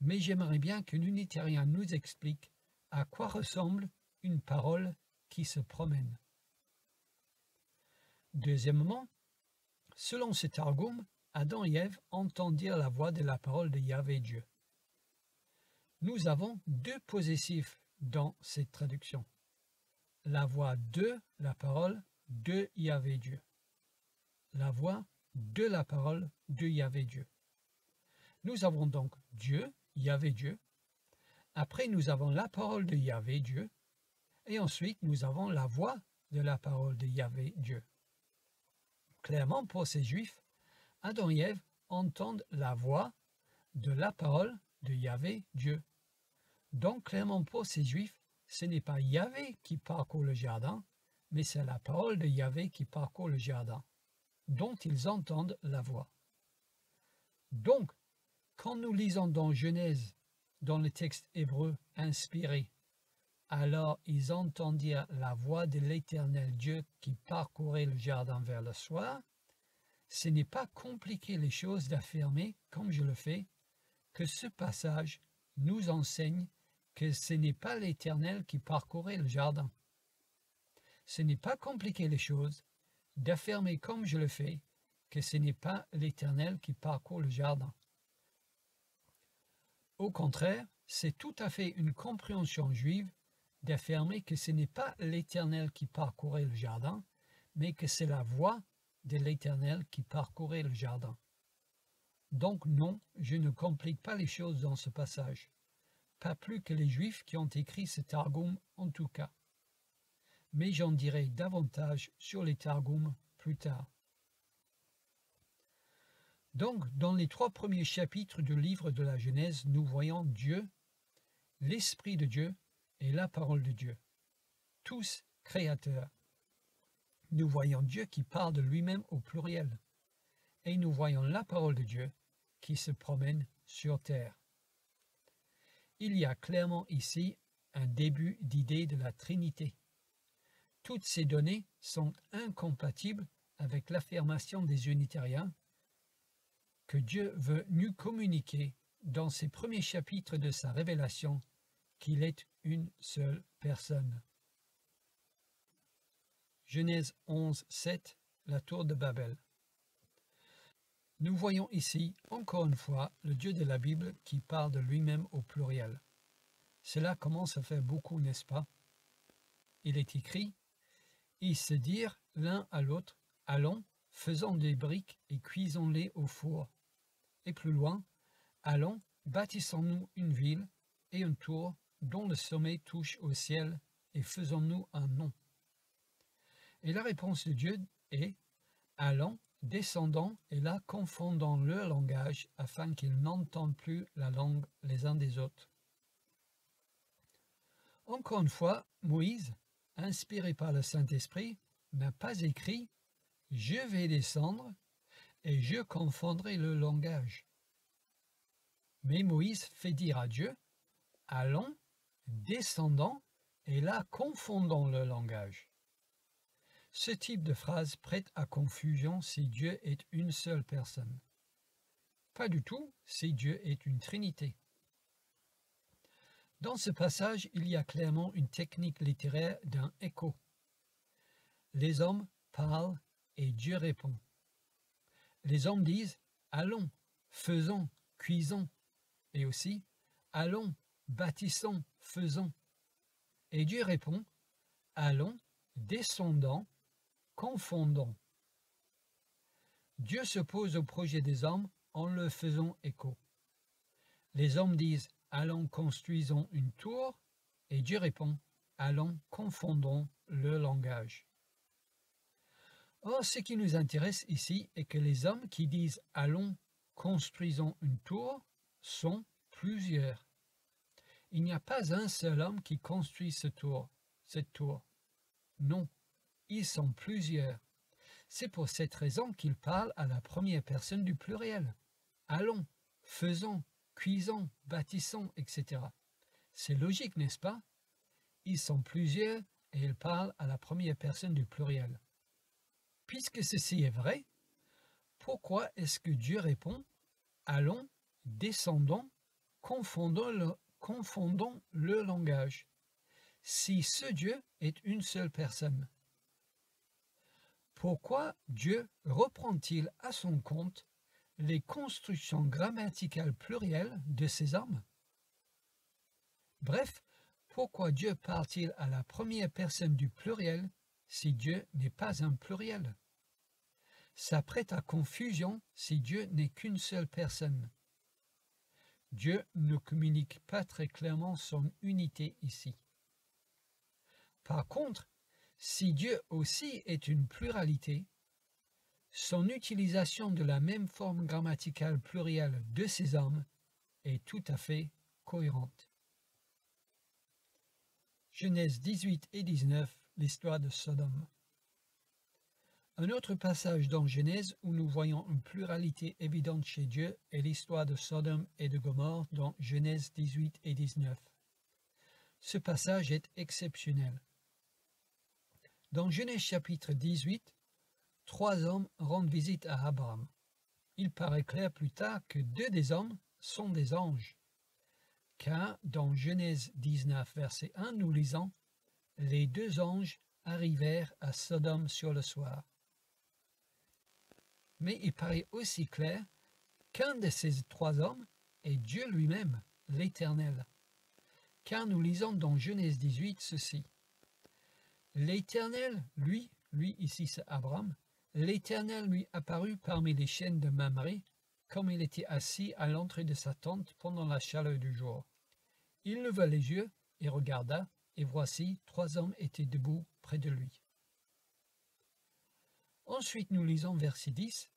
Mais j'aimerais bien qu'un unitarien nous explique à quoi ressemble une parole qui se promène. Deuxièmement, selon ce Targum, Adam et Ève entendirent la voix de la parole de Yahvé Dieu. Nous avons deux possessifs dans cette traduction la voix de la parole de Yahvé Dieu. La voix de la parole de Yahvé Dieu. Nous avons donc Dieu, Yahvé Dieu. Après, nous avons la parole de Yahvé Dieu. Et ensuite, nous avons la voix de la parole de Yahvé Dieu. Clairement, pour ces Juifs, Adam et Ève entendent la voix de la parole de Yahvé Dieu. Donc, clairement, pour ces Juifs, ce n'est pas Yahvé qui parcourt le jardin, mais c'est la parole de Yahvé qui parcourt le jardin, dont ils entendent la voix. Donc, quand nous lisons dans Genèse, dans le texte hébreu inspiré, alors ils entendirent la voix de l'Éternel Dieu qui parcourait le jardin vers le soir, ce n'est pas compliqué les choses d'affirmer, comme je le fais, que ce passage nous enseigne que ce n'est pas l'Éternel qui parcourait le jardin. Ce n'est pas compliqué les choses d'affirmer comme je le fais que ce n'est pas l'Éternel qui parcourt le jardin. Au contraire, c'est tout à fait une compréhension juive d'affirmer que ce n'est pas l'Éternel qui parcourait le jardin, mais que c'est la voix de l'Éternel qui parcourait le jardin. Donc non, je ne complique pas les choses dans ce passage, pas plus que les Juifs qui ont écrit ce Targum en tout cas. Mais j'en dirai davantage sur les Targums plus tard. Donc, dans les trois premiers chapitres du livre de la Genèse, nous voyons Dieu, l'Esprit de Dieu et la parole de Dieu, tous créateurs. Nous voyons Dieu qui parle de lui-même au pluriel, et nous voyons la parole de Dieu qui se promène sur terre. Il y a clairement ici un début d'idée de la Trinité. Toutes ces données sont incompatibles avec l'affirmation des unitariens que Dieu veut nous communiquer dans ces premiers chapitres de sa révélation qu'il est une seule personne. Genèse 11, 7, la tour de Babel. Nous voyons ici, encore une fois, le Dieu de la Bible qui parle de lui-même au pluriel. Cela commence à faire beaucoup, n'est-ce pas? Il est écrit Ils se dirent l'un à l'autre Allons, faisons des briques et cuisons-les au four. Et plus loin Allons, bâtissons-nous une ville et une tour dont le sommet touche au ciel et faisons-nous un nom. Et la réponse de Dieu est Allons, descendons et là confondons leur langage afin qu'ils n'entendent plus la langue les uns des autres. Encore une fois, Moïse, inspiré par le Saint-Esprit, n'a pas écrit Je vais descendre et je confondrai le langage. Mais Moïse fait dire à Dieu Allons, descendons et là confondons le langage. Ce type de phrase prête à confusion si Dieu est une seule personne. Pas du tout si Dieu est une trinité. Dans ce passage, il y a clairement une technique littéraire d'un écho. Les hommes parlent et Dieu répond. Les hommes disent Allons, faisons, cuisons, et aussi Allons, bâtissons, faisons. Et Dieu répond Allons, descendons, confondons. Dieu s'oppose au projet des hommes en le faisant écho. Les hommes disent Allons construisons une tour et Dieu répond Allons confondons le langage. Or, ce qui nous intéresse ici est que les hommes qui disent Allons construisons une tour sont plusieurs. Il n'y a pas un seul homme qui construit cette tour. Non, ils sont plusieurs. C'est pour cette raison qu'il parle à la première personne du pluriel. Allons, faisons, cuisons, bâtissons, etc. C'est logique, n'est-ce pas? Ils sont plusieurs et il parle à la première personne du pluriel. Puisque ceci est vrai, pourquoi est-ce que Dieu répond Allons, descendons, confondons le, langage. Si ce Dieu est une seule personne pourquoi Dieu reprend-il à son compte les constructions grammaticales plurielles de ses hommes? Bref, pourquoi Dieu parle-t-il à la première personne du pluriel si Dieu n'est pas un pluriel Ça prête à confusion si Dieu n'est qu'une seule personne. Dieu ne communique pas très clairement son unité ici. Par contre, si Dieu aussi est une pluralité, son utilisation de la même forme grammaticale plurielle de ces hommes est tout à fait cohérente. Genèse 18 et 19 l'histoire de Sodome. Un autre passage dans Genèse où nous voyons une pluralité évidente chez Dieu est l'histoire de Sodome et de Gomorre dans Genèse 18 et 19. Ce passage est exceptionnel. Dans Genèse chapitre 18, trois hommes rendent visite à Abraham. Il paraît clair plus tard que deux des hommes sont des anges. Car dans Genèse 19, verset 1, nous lisons Les deux anges arrivèrent à Sodome sur le soir. Mais il paraît aussi clair qu'un de ces trois hommes est Dieu lui-même, l'Éternel. Car nous lisons dans Genèse 18 ceci. L'Éternel, lui, lui ici c'est Abraham, l'Éternel lui apparut parmi les chaînes de Mamré, comme il était assis à l'entrée de sa tente pendant la chaleur du jour. Il leva les yeux et regarda, et voici, trois hommes étaient debout près de lui. Ensuite, nous lisons verset 10.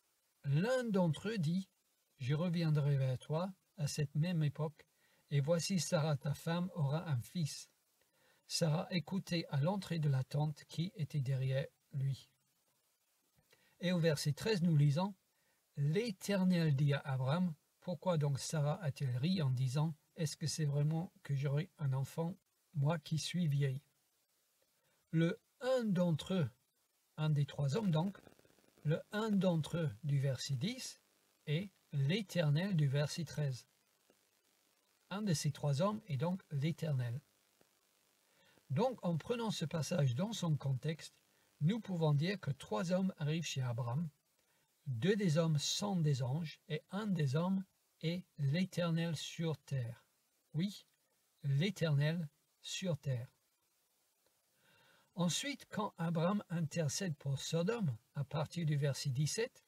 L'un d'entre eux dit, Je reviendrai vers toi à cette même époque, et voici Sarah ta femme aura un fils. Sarah écoutait à l'entrée de la tente qui était derrière lui. Et au verset 13, nous lisons, L'Éternel dit à Abraham, Pourquoi donc Sarah a-t-elle ri en disant, Est-ce que c'est vraiment que j'aurai un enfant, moi qui suis vieille Le un d'entre eux un des trois hommes donc, le un d'entre eux du verset 10 et l'Éternel du verset 13. Un de ces trois hommes est donc l'Éternel. Donc en prenant ce passage dans son contexte, nous pouvons dire que trois hommes arrivent chez Abraham, deux des hommes sont des anges et un des hommes est l'Éternel sur terre. Oui, l'Éternel sur terre. Ensuite, quand Abraham intercède pour Sodome, à partir du verset 17,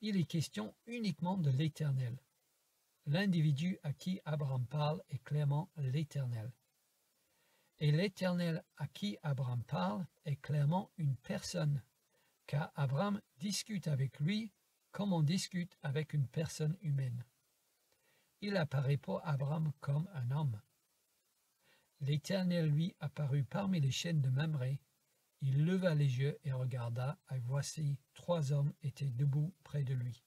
il est question uniquement de l'Éternel. L'individu à qui Abraham parle est clairement l'Éternel. Et l'Éternel à qui Abraham parle est clairement une personne, car Abraham discute avec lui comme on discute avec une personne humaine. Il apparaît pour Abraham comme un homme. L'Éternel lui apparut parmi les chaînes de Mamré. Il leva les yeux et regarda, et voici, trois hommes étaient debout près de lui.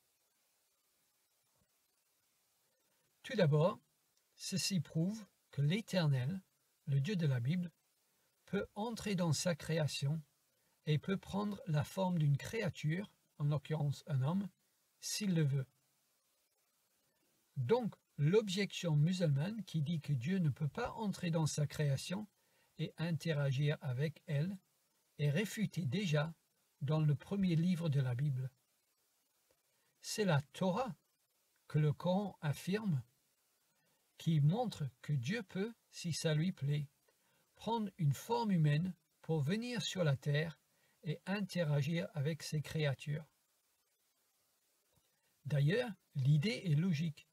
Tout d'abord, ceci prouve que l'Éternel, le Dieu de la Bible, peut entrer dans sa création et peut prendre la forme d'une créature, en l'occurrence un homme, s'il le veut. Donc, L'objection musulmane qui dit que Dieu ne peut pas entrer dans sa création et interagir avec elle est réfutée déjà dans le premier livre de la Bible. C'est la Torah que le Coran affirme qui montre que Dieu peut, si ça lui plaît, prendre une forme humaine pour venir sur la terre et interagir avec ses créatures. D'ailleurs, l'idée est logique.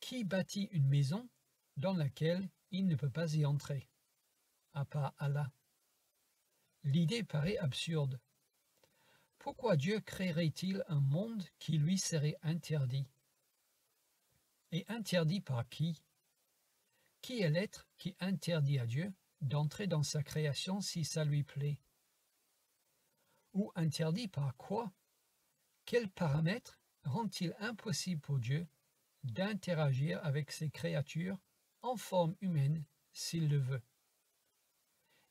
Qui bâtit une maison dans laquelle il ne peut pas y entrer, à part Allah. L'idée paraît absurde. Pourquoi Dieu créerait-il un monde qui lui serait interdit? Et interdit par qui? Qui est l'être qui interdit à Dieu d'entrer dans sa création si ça lui plaît? Ou interdit par quoi? Quels paramètres rend-il impossible pour Dieu d'interagir avec ces créatures en forme humaine s'il le veut.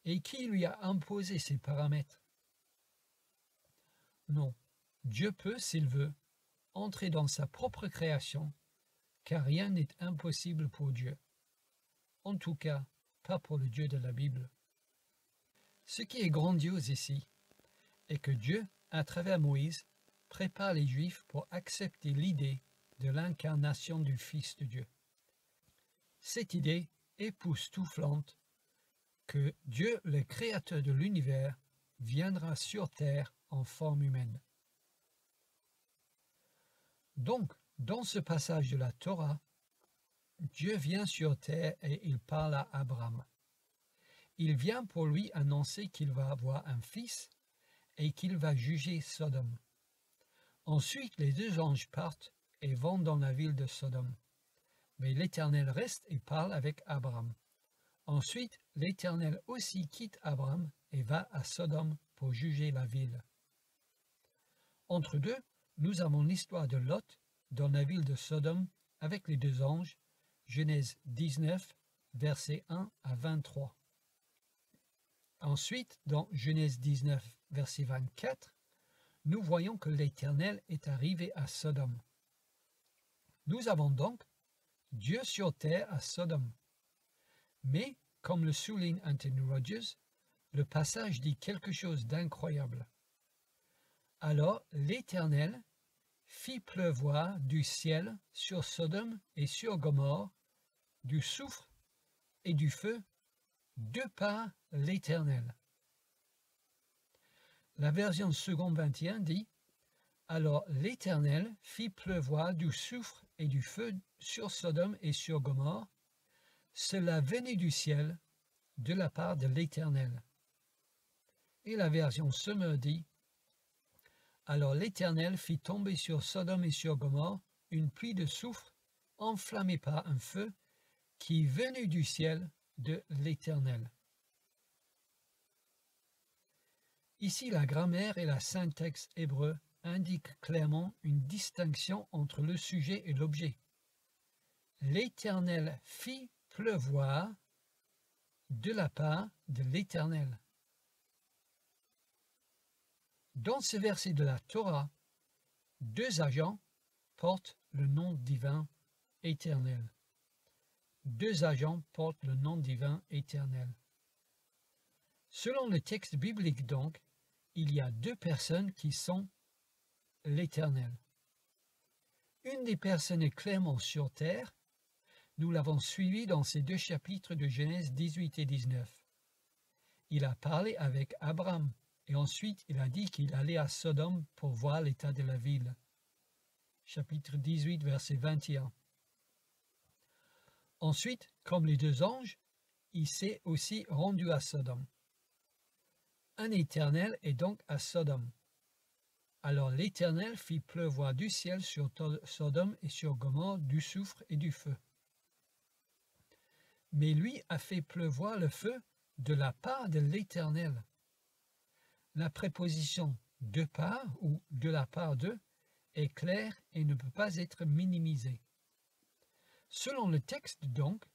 Et qui lui a imposé ces paramètres? Non, Dieu peut, s'il veut, entrer dans sa propre création, car rien n'est impossible pour Dieu. En tout cas, pas pour le Dieu de la Bible. Ce qui est grandiose ici est que Dieu, à travers Moïse, prépare les Juifs pour accepter l'idée de l'incarnation du Fils de Dieu. Cette idée époustouflante que Dieu, le Créateur de l'univers, viendra sur terre en forme humaine. Donc, dans ce passage de la Torah, Dieu vient sur terre et il parle à Abraham. Il vient pour lui annoncer qu'il va avoir un fils et qu'il va juger Sodome. Ensuite, les deux anges partent et vont dans la ville de Sodome. Mais l'Éternel reste et parle avec Abraham. Ensuite, l'Éternel aussi quitte Abraham et va à Sodome pour juger la ville. Entre deux, nous avons l'histoire de Lot dans la ville de Sodome avec les deux anges, Genèse 19, versets 1 à 23. Ensuite, dans Genèse 19, verset 24, nous voyons que l'Éternel est arrivé à Sodome. Nous avons donc Dieu sur terre à Sodome. Mais, comme le souligne Anthony Rogers, le passage dit quelque chose d'incroyable. Alors l'Éternel fit pleuvoir du ciel sur Sodome et sur Gomorre du soufre et du feu de par l'Éternel. La version second 21 dit Alors l'Éternel fit pleuvoir du soufre et du feu sur Sodome et sur Gomorre. Cela venait du ciel de la part de l'Éternel. Et la version Semeur dit Alors l'Éternel fit tomber sur Sodome et sur Gomorre une pluie de soufre enflammée par un feu qui venait du ciel de l'Éternel. Ici, la grammaire et la syntaxe hébreu indiquent clairement une distinction entre le sujet et l'objet. L'Éternel fit pleuvoir de la part de l'Éternel. Dans ce verset de la Torah, deux agents portent le nom divin éternel. Deux agents portent le nom divin éternel. Selon le texte biblique donc, il y a deux personnes qui sont l'Éternel. Une des personnes clairement sur terre. Nous l'avons suivi dans ces deux chapitres de Genèse 18 et 19. Il a parlé avec Abraham et ensuite il a dit qu'il allait à Sodome pour voir l'état de la ville. Chapitre 18, verset 21. Ensuite, comme les deux anges, il s'est aussi rendu à Sodome. Un éternel est donc à Sodome. Alors l'Éternel fit pleuvoir du ciel sur Sodome et sur Gomorre du soufre et du feu. Mais lui a fait pleuvoir le feu de la part de l'Éternel. La préposition de part ou de la part de est claire et ne peut pas être minimisée. Selon le texte donc,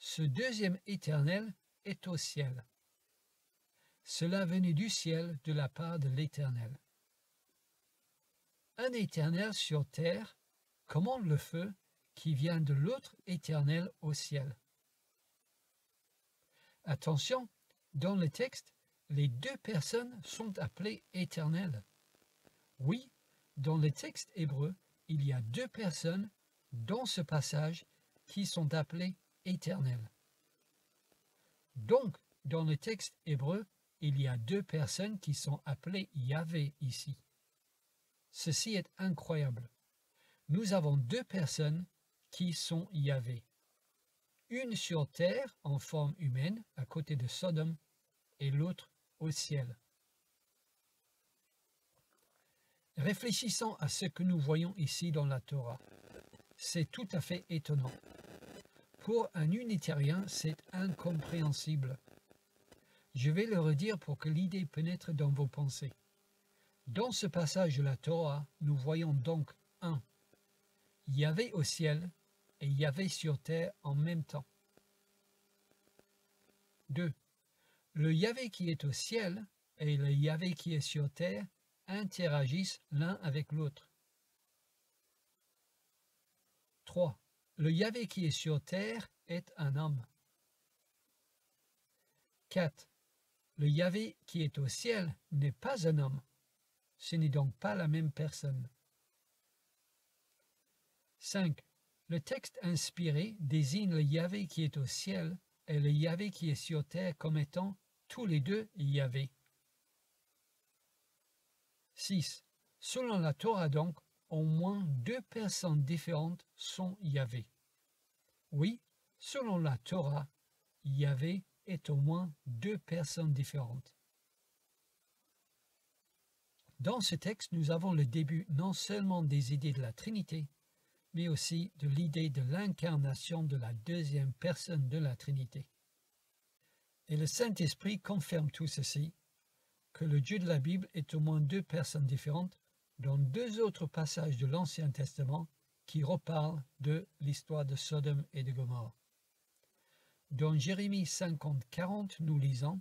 ce deuxième éternel est au ciel. Cela venait du ciel de la part de l'Éternel. Un éternel sur terre commande le feu qui vient de l'autre éternel au ciel. Attention, dans le texte, les deux personnes sont appelées éternelles. Oui, dans le texte hébreu, il y a deux personnes dans ce passage qui sont appelées éternelles. Donc, dans le texte hébreu, il y a deux personnes qui sont appelées Yahvé ici. Ceci est incroyable. Nous avons deux personnes qui sont Yahvé. Une sur terre en forme humaine à côté de Sodome et l'autre au ciel. Réfléchissons à ce que nous voyons ici dans la Torah. C'est tout à fait étonnant. Pour un unitarien, c'est incompréhensible. Je vais le redire pour que l'idée pénètre dans vos pensées. Dans ce passage de la Torah, nous voyons donc un. Il y avait au ciel et il y avait sur terre en même temps. 2. Le Yahvé qui est au ciel et le Yahvé qui est sur terre interagissent l'un avec l'autre. 3. Le Yahvé qui est sur terre est un homme. 4. Le Yahvé qui est au ciel n'est pas un homme. Ce n'est donc pas la même personne. 5. Le texte inspiré désigne le Yahvé qui est au ciel et le Yahvé qui est sur terre comme étant tous les deux Yahvé. 6. Selon la Torah donc, au moins deux personnes différentes sont Yahvé. Oui, selon la Torah, Yahvé est au moins deux personnes différentes. Dans ce texte, nous avons le début non seulement des idées de la Trinité, mais aussi de l'idée de l'incarnation de la deuxième personne de la Trinité. Et le Saint-Esprit confirme tout ceci, que le Dieu de la Bible est au moins deux personnes différentes dans deux autres passages de l'Ancien Testament qui reparlent de l'histoire de Sodome et de Gomorre. Dans Jérémie 50, 40, nous lisons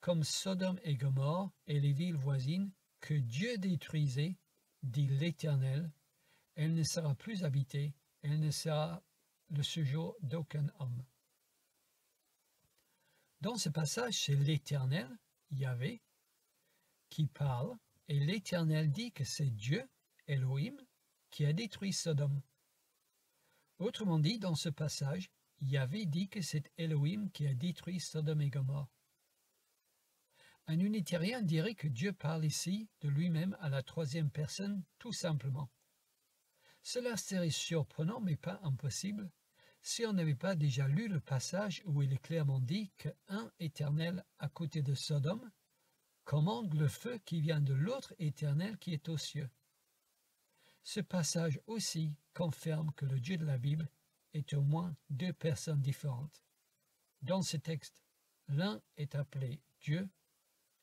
Comme Sodome et Gomorre et les villes voisines que Dieu détruisait, dit l'Éternel, elle ne sera plus habitée, elle ne sera le séjour d'aucun homme. Dans ce passage, c'est l'Éternel, Yahvé, qui parle, et l'Éternel dit que c'est Dieu, Elohim, qui a détruit Sodome. Autrement dit, dans ce passage, Yahvé dit que c'est Elohim qui a détruit Sodome et Gomorre. Un unitérien dirait que Dieu parle ici de lui-même à la troisième personne, tout simplement. Cela serait surprenant, mais pas impossible, si on n'avait pas déjà lu le passage où il est clairement dit qu'un éternel à côté de Sodome commande le feu qui vient de l'autre éternel qui est aux cieux. Ce passage aussi confirme que le Dieu de la Bible est au moins deux personnes différentes. Dans ce texte, l'un est appelé Dieu,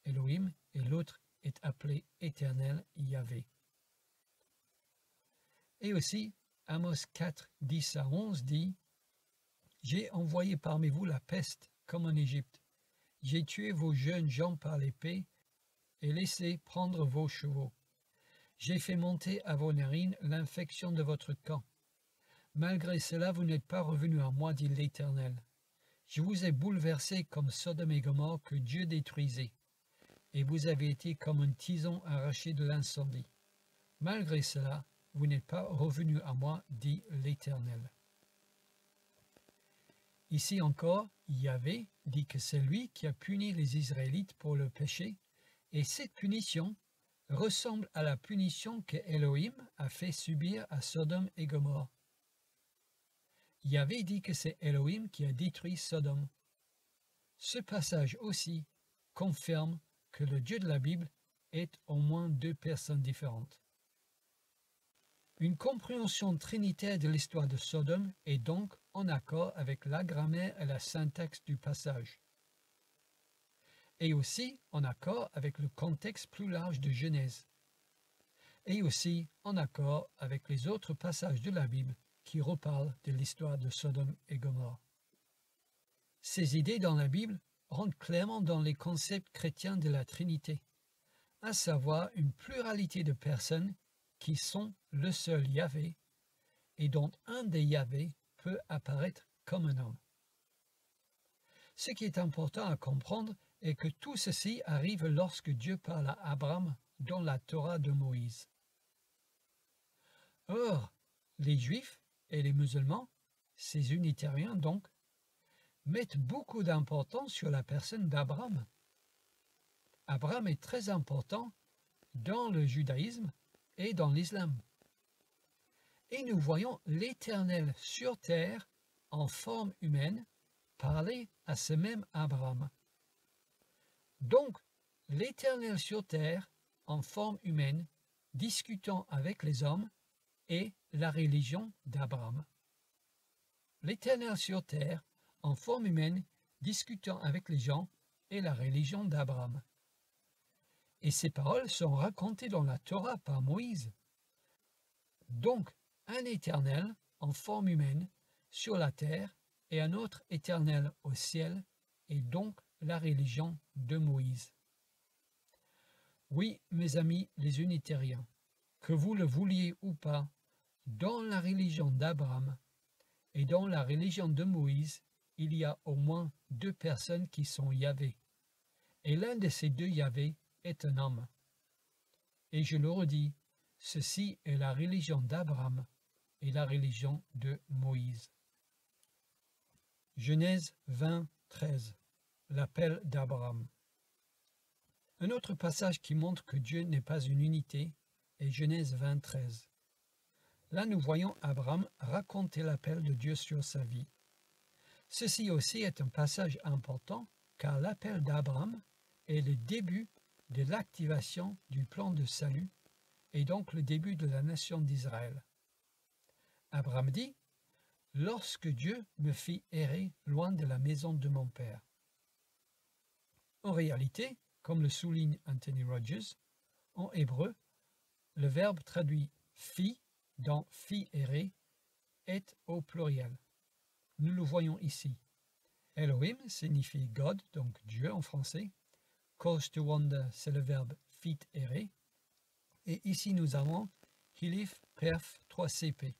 Elohim, et l'autre est appelé Éternel, Yahvé. Et aussi, Amos 4, 10 à 11 dit J'ai envoyé parmi vous la peste, comme en Égypte. J'ai tué vos jeunes gens par l'épée et laissé prendre vos chevaux. J'ai fait monter à vos narines l'infection de votre camp. Malgré cela, vous n'êtes pas revenu à moi, dit l'Éternel. Je vous ai bouleversé comme Sodome et Gomorre que Dieu détruisait, et vous avez été comme un tison arraché de l'incendie. Malgré cela, vous n'êtes pas revenu à moi, dit l'Éternel. Ici encore, Yahvé dit que c'est lui qui a puni les Israélites pour le péché, et cette punition ressemble à la punition que Elohim a fait subir à Sodome et Gomorre. Yahvé dit que c'est Elohim qui a détruit Sodome. Ce passage aussi confirme que le Dieu de la Bible est au moins deux personnes différentes. Une compréhension trinitaire de l'histoire de Sodome est donc en accord avec la grammaire et la syntaxe du passage, et aussi en accord avec le contexte plus large de Genèse, et aussi en accord avec les autres passages de la Bible qui reparle de l'histoire de Sodome et Gomorre. Ces idées dans la Bible rentrent clairement dans les concepts chrétiens de la Trinité, à savoir une pluralité de personnes qui sont le seul Yahvé et dont un des Yahvé peut apparaître comme un homme. Ce qui est important à comprendre est que tout ceci arrive lorsque Dieu parle à Abraham dans la Torah de Moïse. Or, les Juifs et les musulmans, ces unitariens donc, mettent beaucoup d'importance sur la personne d'Abraham. Abraham est très important dans le judaïsme et dans l'islam. Et nous voyons l'Éternel sur terre en forme humaine parler à ce même Abraham. Donc, l'Éternel sur terre en forme humaine discutant avec les hommes et la religion d'Abraham. L'Éternel sur terre, en forme humaine, discutant avec les gens, et la religion d'Abraham. Et ces paroles sont racontées dans la Torah par Moïse. Donc, un Éternel, en forme humaine, sur la terre, et un autre Éternel au ciel, et donc la religion de Moïse. Oui, mes amis les unitariens, que vous le vouliez ou pas, dans la religion d'Abraham et dans la religion de Moïse, il y a au moins deux personnes qui sont Yahvé. Et l'un de ces deux Yahvé est un homme. Et je le redis, ceci est la religion d'Abraham et la religion de Moïse. Genèse 20, 13 L'appel d'Abraham. Un autre passage qui montre que Dieu n'est pas une unité est Genèse 20, 13. Là, nous voyons Abraham raconter l'appel de Dieu sur sa vie. Ceci aussi est un passage important car l'appel d'Abraham est le début de l'activation du plan de salut et donc le début de la nation d'Israël. Abraham dit Lorsque Dieu me fit errer loin de la maison de mon père. En réalité, comme le souligne Anthony Rogers, en hébreu, le verbe traduit fi dans fi eré est au pluriel. Nous le voyons ici. Elohim signifie God, donc Dieu en français. Cause to wonder, c'est le verbe fit eré. Et ici nous avons Hilif Perf 3CP.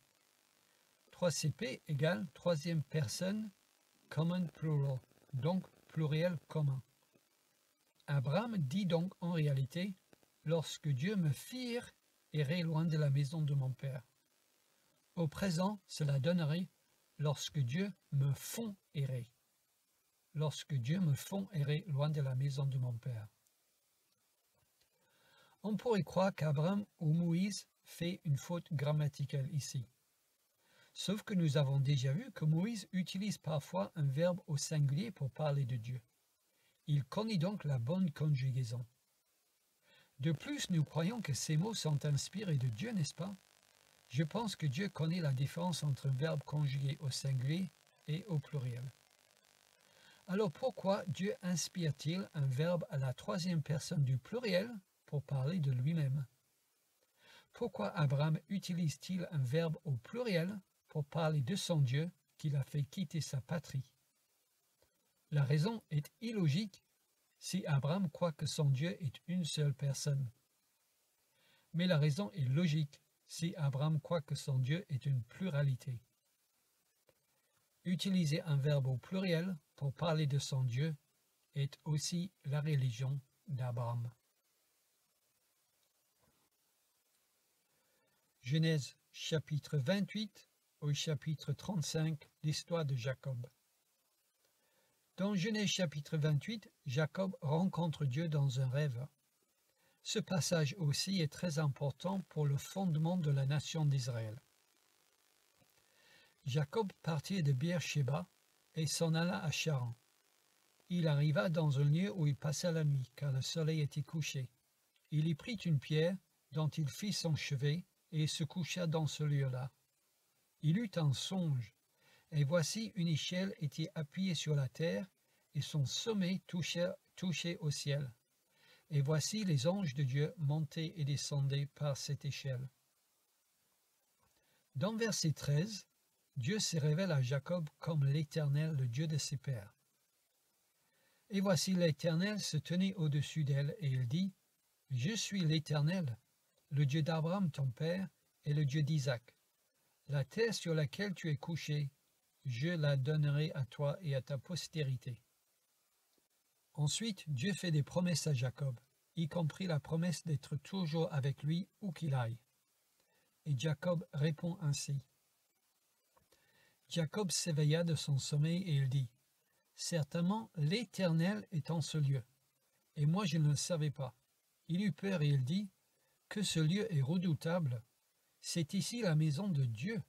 3CP égale troisième personne common plural, donc pluriel commun. Abraham dit donc en réalité Lorsque Dieu me firent errer loin de la maison de mon Père. Au présent, cela donnerait lorsque Dieu me font errer. Lorsque Dieu me font errer loin de la maison de mon Père. On pourrait croire qu'Abraham ou Moïse fait une faute grammaticale ici. Sauf que nous avons déjà vu que Moïse utilise parfois un verbe au singulier pour parler de Dieu. Il connaît donc la bonne conjugaison. De plus, nous croyons que ces mots sont inspirés de Dieu, n'est-ce pas? Je pense que Dieu connaît la différence entre un verbe conjugué au singulier et au pluriel. Alors pourquoi Dieu inspire-t-il un verbe à la troisième personne du pluriel pour parler de lui-même? Pourquoi Abraham utilise-t-il un verbe au pluriel pour parler de son Dieu qu'il a fait quitter sa patrie? La raison est illogique si Abraham croit que son Dieu est une seule personne. Mais la raison est logique si Abraham croit que son Dieu est une pluralité. Utiliser un verbe au pluriel pour parler de son Dieu est aussi la religion d'Abraham. Genèse chapitre 28 au chapitre 35, l'histoire de Jacob. Dans Genèse chapitre 28, Jacob rencontre Dieu dans un rêve. Ce passage aussi est très important pour le fondement de la nation d'Israël. Jacob partit de Beersheba et s'en alla à Charan. Il arriva dans un lieu où il passa la nuit, car le soleil était couché. Il y prit une pierre dont il fit son chevet et se coucha dans ce lieu-là. Il eut un songe et voici une échelle était appuyée sur la terre, et son sommet touchait, au ciel. Et voici les anges de Dieu montaient et descendaient par cette échelle. Dans verset 13, Dieu se révèle à Jacob comme l'Éternel, le Dieu de ses pères. Et voici l'Éternel se tenait au-dessus d'elle, et il dit, Je suis l'Éternel, le Dieu d'Abraham ton père, et le Dieu d'Isaac. La terre sur laquelle tu es couché, je la donnerai à toi et à ta postérité. Ensuite, Dieu fait des promesses à Jacob, y compris la promesse d'être toujours avec lui où qu'il aille. Et Jacob répond ainsi. Jacob s'éveilla de son sommeil et il dit, Certainement l'Éternel est en ce lieu, et moi je ne le savais pas. Il eut peur et il dit, Que ce lieu est redoutable, c'est ici la maison de Dieu,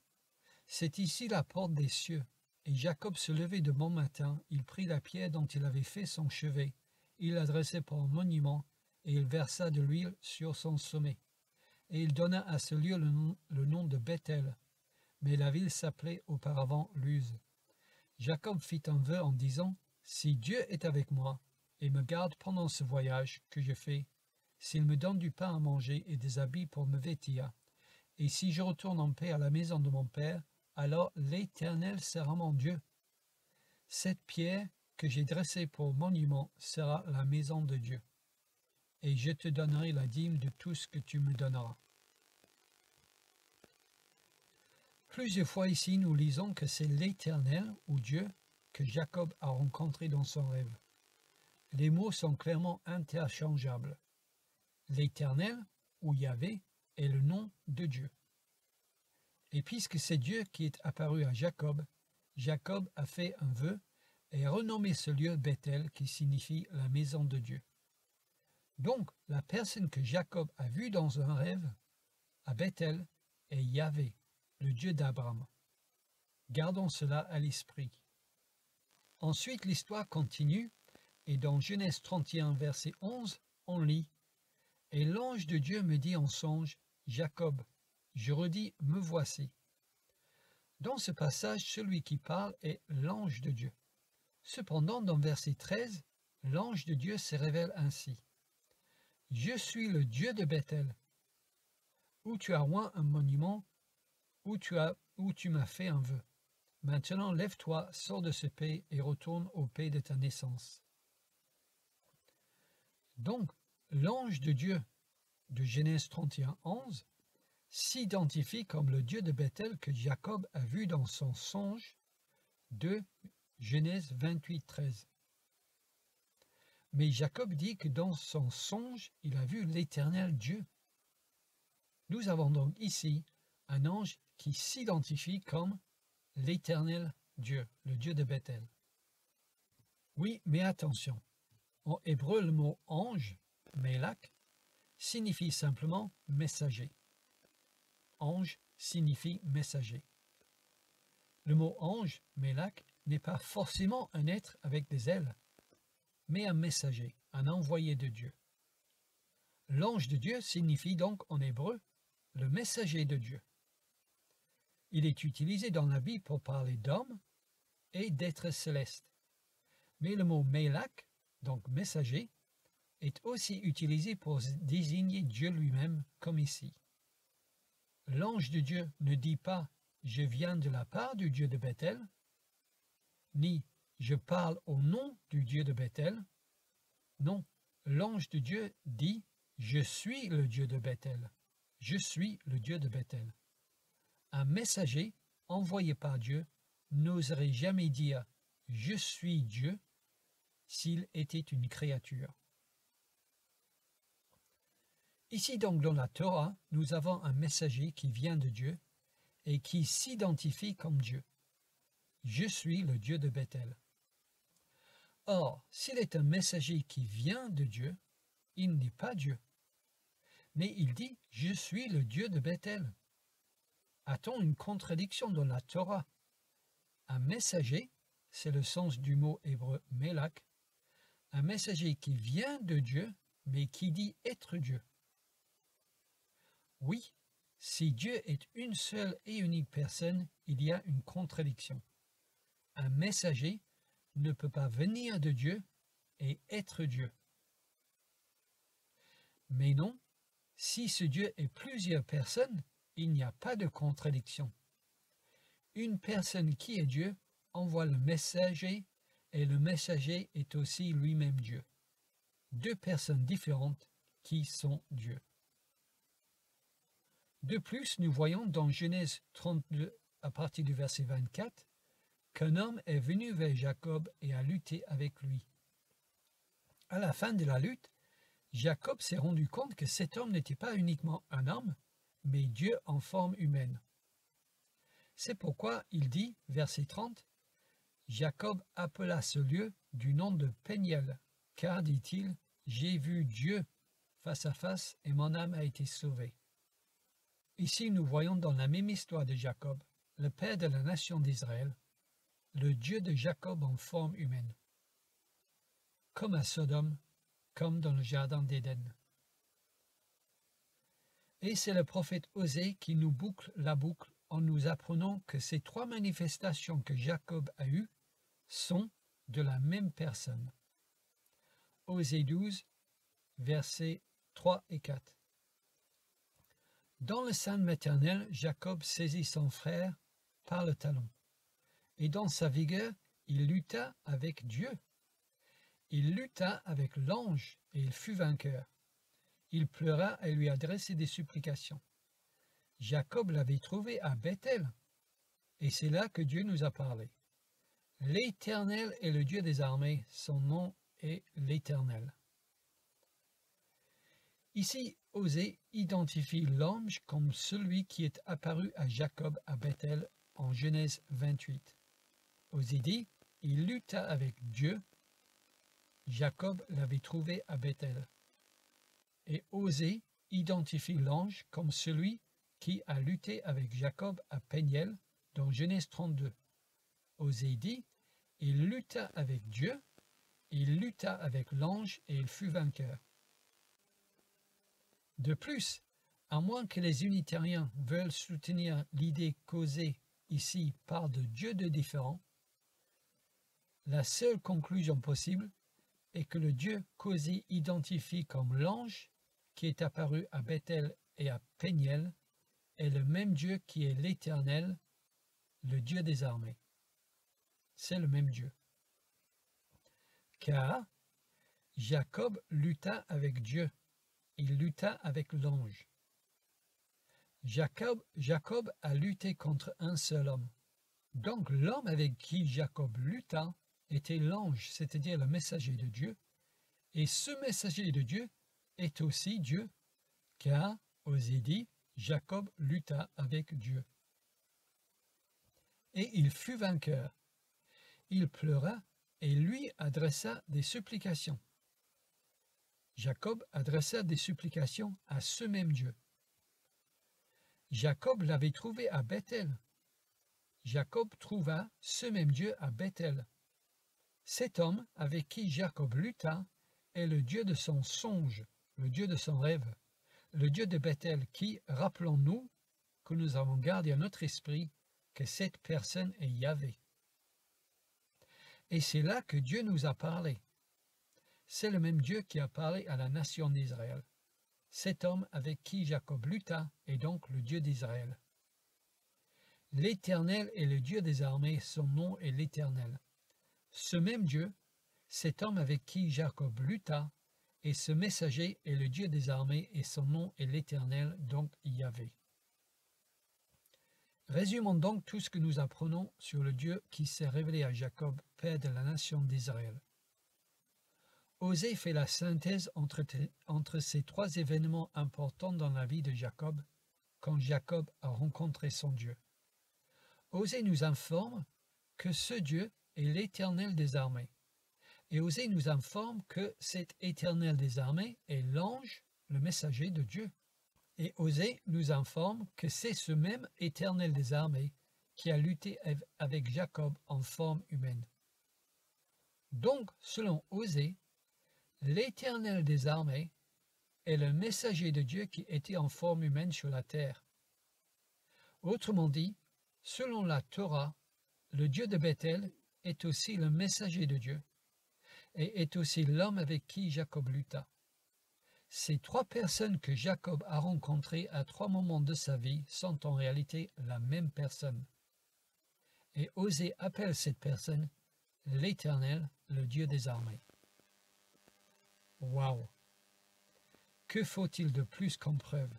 c'est ici la porte des cieux. Et Jacob se levait de bon matin, il prit la pierre dont il avait fait son chevet, il l'adressait pour monument, et il versa de l'huile sur son sommet. Et il donna à ce lieu le nom, de Bethel, mais la ville s'appelait auparavant Luz. Jacob fit un vœu en disant, Si Dieu est avec moi, et me garde pendant ce voyage que je fais, s'il me donne du pain à manger et des habits pour me vêtir, et si je retourne en paix à la maison de mon père, alors l'Éternel sera mon Dieu. Cette pierre que j'ai dressée pour monument sera la maison de Dieu. Et je te donnerai la dîme de tout ce que tu me donneras. Plusieurs fois ici, nous lisons que c'est l'Éternel ou Dieu que Jacob a rencontré dans son rêve. Les mots sont clairement interchangeables. L'Éternel ou Yahvé est le nom de Dieu. Et puisque c'est Dieu qui est apparu à Jacob, Jacob a fait un vœu et a renommé ce lieu Bethel qui signifie la maison de Dieu. Donc, la personne que Jacob a vue dans un rêve à Bethel est Yahvé, le Dieu d'Abraham. Gardons cela à l'esprit. Ensuite, l'histoire continue et dans Genèse 31, verset 11, on lit Et l'ange de Dieu me dit en songe, Jacob, je redis, me voici. Dans ce passage, celui qui parle est l'ange de Dieu. Cependant, dans verset 13, l'ange de Dieu se révèle ainsi. Je suis le Dieu de Bethel, où tu as roi un monument, où tu, as, où tu m'as fait un vœu. Maintenant lève-toi, sors de ce pays et retourne au pays de ta naissance. Donc, l'ange de Dieu de Genèse 31, 11 s'identifie comme le Dieu de Bethel que Jacob a vu dans son songe de Genèse 28, 13. Mais Jacob dit que dans son songe, il a vu l'éternel Dieu. Nous avons donc ici un ange qui s'identifie comme l'éternel Dieu, le Dieu de Bethel. Oui, mais attention, en hébreu le mot ange, melak, signifie simplement messager. Ange signifie messager. Le mot ange, melak, n'est pas forcément un être avec des ailes mais un messager, un envoyé de Dieu. L'ange de Dieu signifie donc en hébreu le messager de Dieu. Il est utilisé dans la Bible pour parler d'hommes et d'êtres célestes. Mais le mot Melak, donc messager, est aussi utilisé pour désigner Dieu lui-même, comme ici. L'ange de Dieu ne dit pas Je viens de la part du Dieu de Bethel, ni je parle au nom du Dieu de Bethel. Non, l'ange de Dieu dit, je suis le Dieu de Bethel. Je suis le Dieu de Bethel. Un messager envoyé par Dieu n'oserait jamais dire je suis Dieu s'il était une créature. Ici donc dans la Torah, nous avons un messager qui vient de Dieu et qui s'identifie comme Dieu. Je suis le Dieu de Bethel. Or, s'il est un messager qui vient de Dieu, il n'est pas Dieu. Mais il dit Je suis le Dieu de Bethel. A-t-on une contradiction dans la Torah? Un messager, c'est le sens du mot hébreu melak, un messager qui vient de Dieu, mais qui dit être Dieu. Oui, si Dieu est une seule et unique personne, il y a une contradiction. Un messager ne peut pas venir de Dieu et être Dieu. Mais non, si ce Dieu est plusieurs personnes, il n'y a pas de contradiction. Une personne qui est Dieu envoie le messager et le messager est aussi lui-même Dieu. Deux personnes différentes qui sont Dieu. De plus, nous voyons dans Genèse 32 à partir du verset 24 qu'un homme est venu vers Jacob et a lutté avec lui. À la fin de la lutte, Jacob s'est rendu compte que cet homme n'était pas uniquement un homme, mais Dieu en forme humaine. C'est pourquoi il dit, verset 30, Jacob appela ce lieu du nom de Péniel, car, dit-il, j'ai vu Dieu face à face et mon âme a été sauvée. Ici, nous voyons dans la même histoire de Jacob, le père de la nation d'Israël, le Dieu de Jacob en forme humaine, comme à Sodome, comme dans le jardin d'Éden. Et c'est le prophète Osée qui nous boucle la boucle en nous apprenant que ces trois manifestations que Jacob a eues sont de la même personne. Osée 12, versets 3 et 4. Dans le sein maternel, Jacob saisit son frère par le talon et dans sa vigueur, il lutta avec Dieu. Il lutta avec l'ange, et il fut vainqueur. Il pleura et lui adressait des supplications. Jacob l'avait trouvé à Bethel, et c'est là que Dieu nous a parlé. L'Éternel est le Dieu des armées, son nom est l'Éternel. Ici, Osée identifie l'ange comme celui qui est apparu à Jacob à Bethel en Genèse 28. Osée dit, il lutta avec Dieu. Jacob l'avait trouvé à Bethel. Et Osée identifie l'ange comme celui qui a lutté avec Jacob à Péniel dans Genèse 32. Osée dit, il lutta avec Dieu, il lutta avec l'ange et il fut vainqueur. De plus, à moins que les unitariens veulent soutenir l'idée causée ici par de Dieu de différents, la seule conclusion possible est que le Dieu qu'Osée identifie comme l'ange qui est apparu à Bethel et à Péniel est le même Dieu qui est l'Éternel, le Dieu des armées. C'est le même Dieu. Car Jacob lutta avec Dieu, il lutta avec l'ange. Jacob, Jacob a lutté contre un seul homme. Donc l'homme avec qui Jacob lutta était l'ange, c'est-à-dire le messager de Dieu. Et ce messager de Dieu est aussi Dieu, car, osé dit, Jacob lutta avec Dieu. Et il fut vainqueur. Il pleura et lui adressa des supplications. Jacob adressa des supplications à ce même Dieu. Jacob l'avait trouvé à Bethel. Jacob trouva ce même Dieu à Bethel. Cet homme avec qui Jacob lutta est le Dieu de son songe, le Dieu de son rêve, le Dieu de Bethel qui, rappelons-nous, que nous avons gardé à notre esprit que cette personne est Yahvé. Et c'est là que Dieu nous a parlé. C'est le même Dieu qui a parlé à la nation d'Israël. Cet homme avec qui Jacob lutta est donc le Dieu d'Israël. L'Éternel est le Dieu des armées, son nom est l'Éternel. Ce même Dieu, cet homme avec qui Jacob lutta, et ce messager est le Dieu des armées, et son nom est l'Éternel, donc Yahvé. Résumons donc tout ce que nous apprenons sur le Dieu qui s'est révélé à Jacob, père de la nation d'Israël. Osée fait la synthèse entre, ces trois événements importants dans la vie de Jacob quand Jacob a rencontré son Dieu. Osée nous informe que ce Dieu est l'Éternel des armées. Et Osée nous informe que cet Éternel des armées est l'ange, le messager de Dieu. Et Osée nous informe que c'est ce même Éternel des armées qui a lutté avec Jacob en forme humaine. Donc, selon Osée, l'Éternel des armées est le messager de Dieu qui était en forme humaine sur la terre. Autrement dit, selon la Torah, le Dieu de Bethel est aussi le messager de Dieu et est aussi l'homme avec qui Jacob lutta. Ces trois personnes que Jacob a rencontrées à trois moments de sa vie sont en réalité la même personne. Et Osée appelle cette personne l'Éternel, le Dieu des armées. Waouh Que faut-il de plus comme preuve?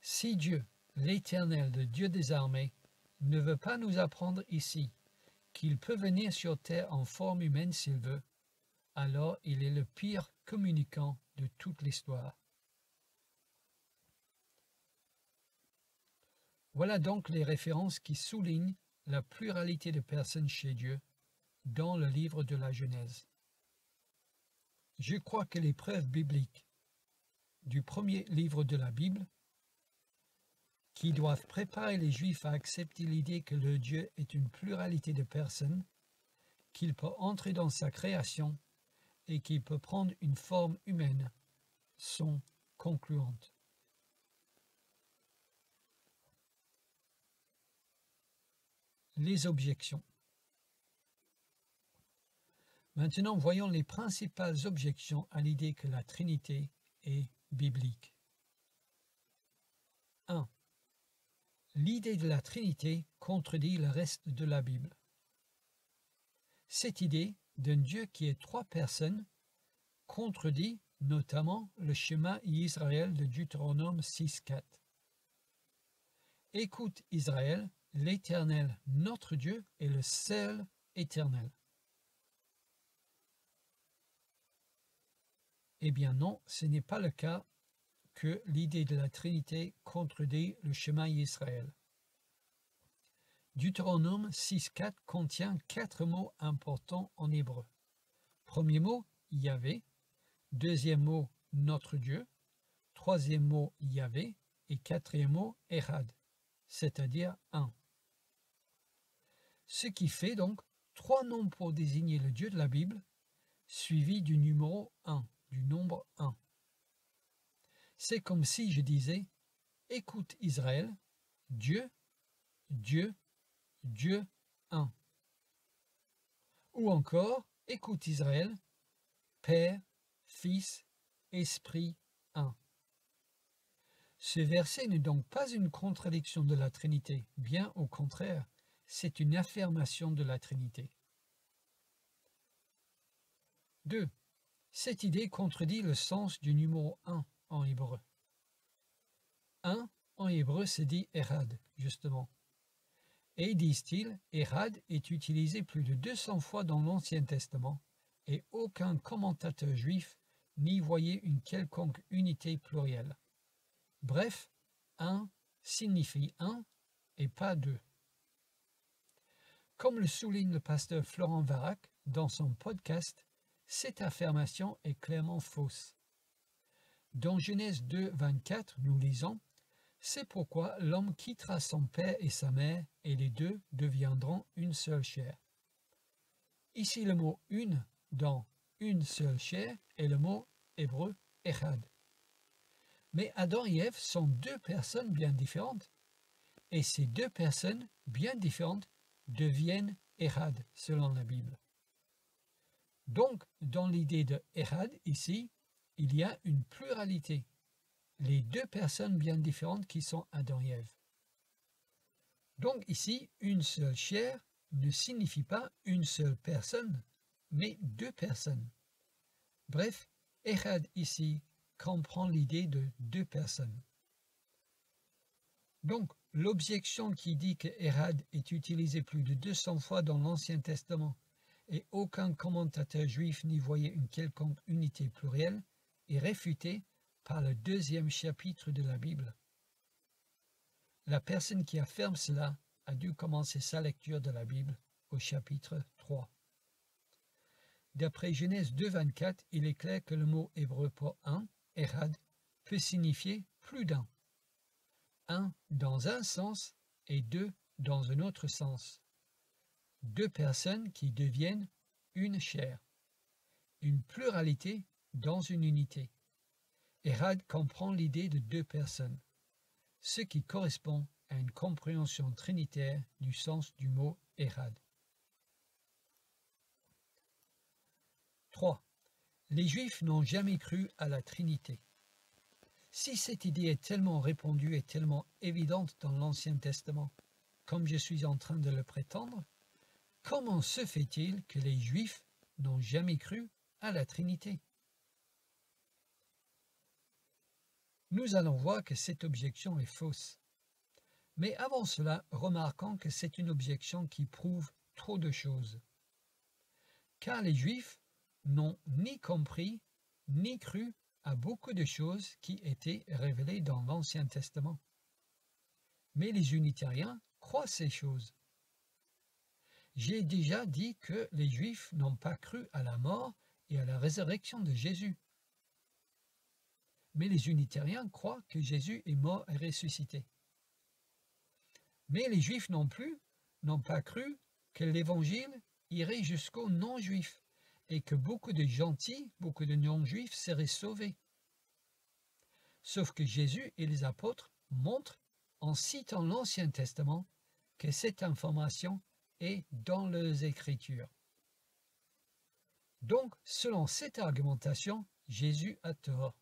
Si Dieu, l'Éternel, le Dieu des armées, ne veut pas nous apprendre ici qu'il peut venir sur terre en forme humaine s'il veut, alors il est le pire communicant de toute l'histoire. Voilà donc les références qui soulignent la pluralité de personnes chez Dieu dans le livre de la Genèse. Je crois que les preuves bibliques du premier livre de la Bible, qui doivent préparer les Juifs à accepter l'idée que le Dieu est une pluralité de personnes, qu'il peut entrer dans sa création et qu'il peut prendre une forme humaine, sont concluantes. Les objections. Maintenant, voyons les principales objections à l'idée que la Trinité est biblique. 1. L'idée de la Trinité contredit le reste de la Bible. Cette idée d'un Dieu qui est trois personnes contredit notamment le schéma Israël de Deutéronome 6.4. Écoute Israël, l'Éternel, notre Dieu, est le seul éternel. Eh bien non, ce n'est pas le cas que l'idée de la Trinité contredit le chemin Israël. Deutéronome 6.4 contient quatre mots importants en hébreu. Premier mot, Yahvé. Deuxième mot, notre Dieu. Troisième mot, Yahvé. Et quatrième mot, Erad, c'est-à-dire un. Ce qui fait donc trois noms pour désigner le Dieu de la Bible, suivi du numéro 1 du nombre 1. C'est comme si je disais Écoute Israël, Dieu, Dieu, Dieu 1. Ou encore Écoute Israël, Père, Fils, Esprit un. Ce verset n'est donc pas une contradiction de la Trinité, bien au contraire, c'est une affirmation de la Trinité. 2. Cette idée contredit le sens du numéro 1 en hébreu. 1 en hébreu se dit Erad, justement. Et disent-ils, Erad est utilisé plus de 200 fois dans l'Ancien Testament, et aucun commentateur juif n'y voyait une quelconque unité plurielle. Bref, un signifie un et pas deux. Comme le souligne le pasteur Florent Varac dans son podcast, cette affirmation est clairement fausse. Dans Genèse 2, 24, nous lisons C'est pourquoi l'homme quittera son père et sa mère, et les deux deviendront une seule chair. Ici, le mot une dans une seule chair est le mot hébreu Echad. Mais Adam et Ève sont deux personnes bien différentes. Et ces deux personnes bien différentes deviennent Echad selon la Bible. Donc, dans l'idée de Echad ici, il y a une pluralité. Les deux personnes bien différentes qui sont Adam et. Donc ici, une seule chair ne signifie pas une seule personne, mais deux personnes. Bref, Echad ici comprend l'idée de deux personnes. Donc, l'objection qui dit que Erad est utilisé plus de 200 fois dans l'Ancien Testament et aucun commentateur juif n'y voyait une quelconque unité plurielle est réfutée par le deuxième chapitre de la Bible. La personne qui affirme cela a dû commencer sa lecture de la Bible au chapitre 3. D'après Genèse 2.24, il est clair que le mot hébreu pour un, Erad, peut signifier plus d'un. Un dans un sens et deux dans un autre sens. Deux personnes qui deviennent une chair. Une pluralité dans une unité. Erad comprend l'idée de deux personnes, ce qui correspond à une compréhension trinitaire du sens du mot Erad. 3. Les Juifs n'ont jamais cru à la Trinité. Si cette idée est tellement répandue et tellement évidente dans l'Ancien Testament, comme je suis en train de le prétendre, comment se fait-il que les Juifs n'ont jamais cru à la Trinité? Nous allons voir que cette objection est fausse. Mais avant cela, remarquons que c'est une objection qui prouve trop de choses. Car les Juifs n'ont ni compris ni cru à beaucoup de choses qui étaient révélées dans l'Ancien Testament. Mais les unitariens croient ces choses. J'ai déjà dit que les Juifs n'ont pas cru à la mort et à la résurrection de Jésus. Mais les unitariens croient que Jésus est mort et ressuscité. Mais les Juifs non plus n'ont pas cru que l'Évangile irait jusqu'aux non-Juifs et que beaucoup de gentils, beaucoup de non-juifs seraient sauvés. Sauf que Jésus et les apôtres montrent, en citant l'Ancien Testament, que cette information est dans les Écritures. Donc, selon cette argumentation, Jésus a tort.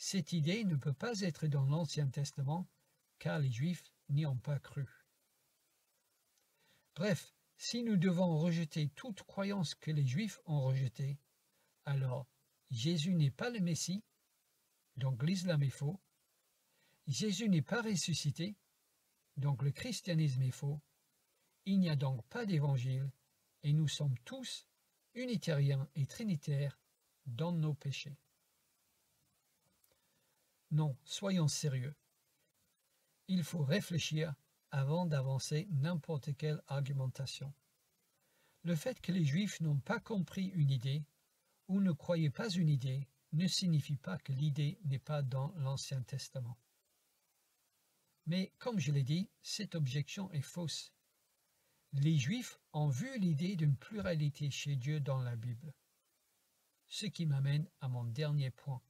Cette idée ne peut pas être dans l'Ancien Testament, car les Juifs n'y ont pas cru. Bref, si nous devons rejeter toute croyance que les Juifs ont rejetée, alors Jésus n'est pas le Messie, donc l'islam est faux. Jésus n'est pas ressuscité, donc le christianisme est faux. Il n'y a donc pas d'évangile, et nous sommes tous unitariens et trinitaires dans nos péchés. Non, soyons sérieux. Il faut réfléchir avant d'avancer n'importe quelle argumentation. Le fait que les Juifs n'ont pas compris une idée ou ne croyaient pas une idée ne signifie pas que l'idée n'est pas dans l'Ancien Testament. Mais comme je l'ai dit, cette objection est fausse. Les Juifs ont vu l'idée d'une pluralité chez Dieu dans la Bible. Ce qui m'amène à mon dernier point.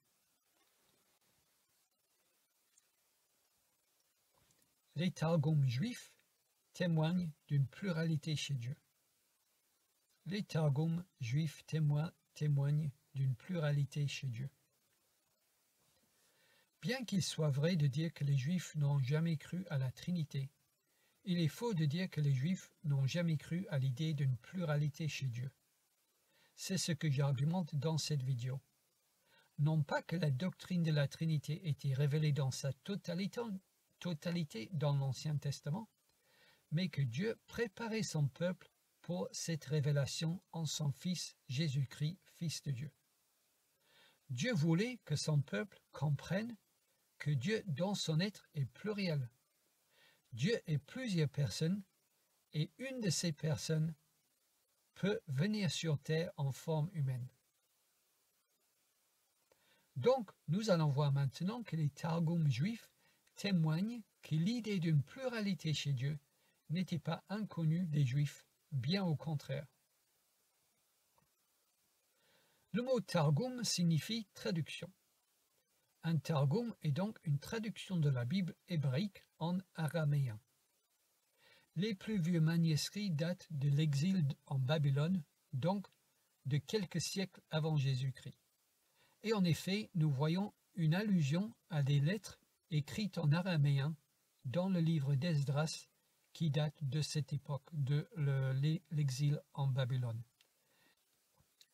Les Targums juifs témoignent d'une pluralité chez Dieu. Les Targums juifs témoignent d'une pluralité chez Dieu. Bien qu'il soit vrai de dire que les Juifs n'ont jamais cru à la Trinité, il est faux de dire que les Juifs n'ont jamais cru à l'idée d'une pluralité chez Dieu. C'est ce que j'argumente dans cette vidéo. Non pas que la doctrine de la Trinité était révélée dans sa totalité, totalité dans l'Ancien Testament, mais que Dieu préparait son peuple pour cette révélation en son Fils Jésus-Christ, Fils de Dieu. Dieu voulait que son peuple comprenne que Dieu dans son être est pluriel. Dieu est plusieurs personnes et une de ces personnes peut venir sur terre en forme humaine. Donc, nous allons voir maintenant que les Targums juifs témoignent que l'idée d'une pluralité chez Dieu n'était pas inconnue des Juifs, bien au contraire. Le mot Targum signifie traduction. Un Targum est donc une traduction de la Bible hébraïque en araméen. Les plus vieux manuscrits datent de l'exil en Babylone, donc de quelques siècles avant Jésus-Christ. Et en effet, nous voyons une allusion à des lettres écrites en araméen dans le livre d'Esdras qui date de cette époque de l'exil en Babylone.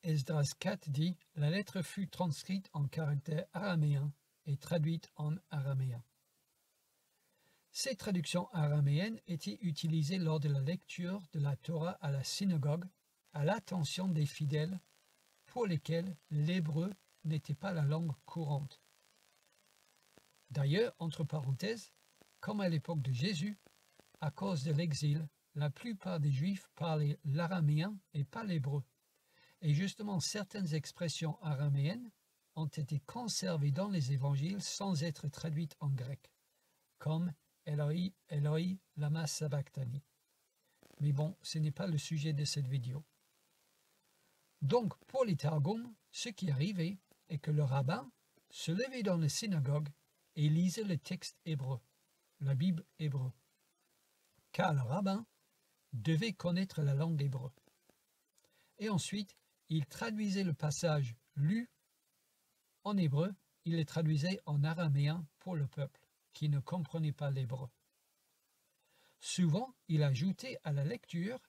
Esdras 4 dit La lettre fut transcrite en caractère araméen et traduite en araméen. Ces traductions araméennes étaient utilisées lors de la lecture de la Torah à la synagogue à l'attention des fidèles pour lesquels l'hébreu n'était pas la langue courante? D'ailleurs, entre parenthèses, comme à l'époque de Jésus, à cause de l'exil, la plupart des Juifs parlaient l'araméen et pas l'hébreu. Et justement, certaines expressions araméennes ont été conservées dans les évangiles sans être traduites en grec, comme Eloi, Eloi, lama sabachthani. Mais bon, ce n'est pas le sujet de cette vidéo. Donc, pour les Targums, ce qui arrivait est que le rabbin se levait dans la synagogue et lisait le texte hébreu, la Bible hébreu. Car le rabbin devait connaître la langue hébreu. Et ensuite, il traduisait le passage lu en hébreu, il le traduisait en araméen pour le peuple qui ne comprenait pas l'hébreu. Souvent, il ajoutait à la lecture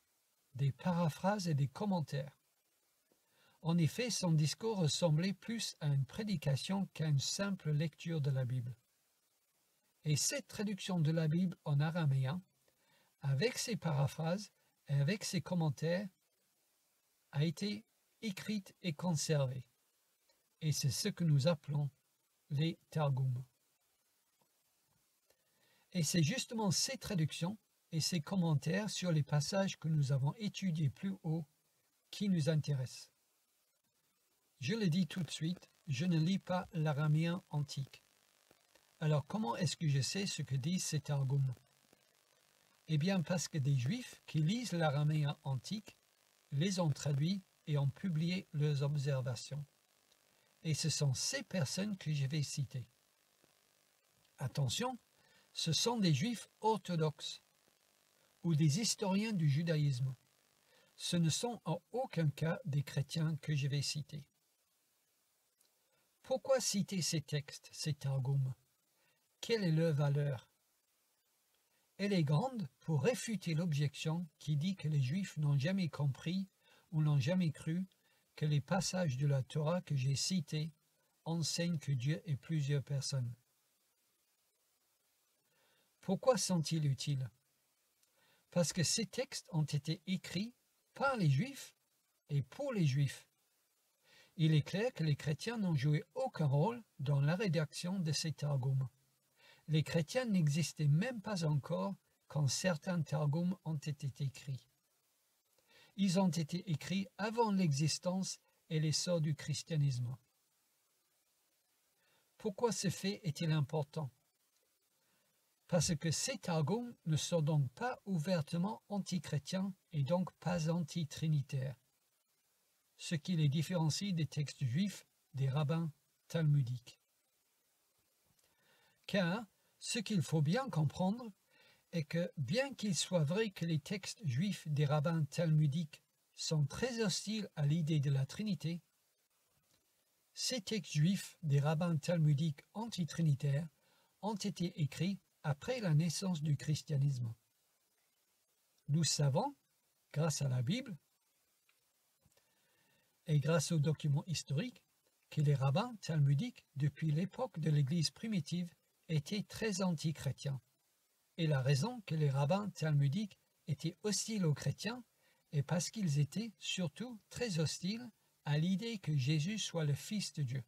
des paraphrases et des commentaires. En effet, son discours ressemblait plus à une prédication qu'à une simple lecture de la Bible. Et cette traduction de la Bible en araméen, avec ses paraphrases et avec ses commentaires, a été écrite et conservée. Et c'est ce que nous appelons les Targums. Et c'est justement ces traductions et ces commentaires sur les passages que nous avons étudiés plus haut qui nous intéressent. Je le dis tout de suite, je ne lis pas l'araméen antique. Alors comment est-ce que je sais ce que disent ces targums Eh bien parce que des juifs qui lisent l'araméen antique les ont traduits et ont publié leurs observations. Et ce sont ces personnes que je vais citer. Attention, ce sont des juifs orthodoxes ou des historiens du judaïsme. Ce ne sont en aucun cas des chrétiens que je vais citer. Pourquoi citer ces textes, ces targums Quelle est leur valeur? Elle est grande pour réfuter l'objection qui dit que les juifs n'ont jamais compris ou n'ont jamais cru que les passages de la Torah que j'ai cités enseignent que Dieu est plusieurs personnes. Pourquoi sont-ils utiles? Parce que ces textes ont été écrits par les Juifs et pour les Juifs. Il est clair que les chrétiens n'ont joué aucun rôle dans la rédaction de ces targums. Les chrétiens n'existaient même pas encore quand certains targums ont été écrits. Ils ont été écrits avant l'existence et l'essor du christianisme. Pourquoi ce fait est-il important? Parce que ces targums ne sont donc pas ouvertement antichrétiens et donc pas anti-trinitaires, ce qui les différencie des textes juifs des rabbins talmudiques. Car ce qu'il faut bien comprendre est que bien qu'il soit vrai que les textes juifs des rabbins talmudiques sont très hostiles à l'idée de la Trinité, Ces textes juifs des rabbins talmudiques antitrinitaires ont été écrits après la naissance du christianisme. Nous savons, grâce à la Bible et grâce aux documents historiques, que les rabbins talmudiques, depuis l'époque de l'Église primitive, étaient très anti-chrétiens. Et la raison que les rabbins talmudiques étaient hostiles aux chrétiens est parce qu'ils étaient surtout très hostiles à l'idée que Jésus soit le Fils de Dieu,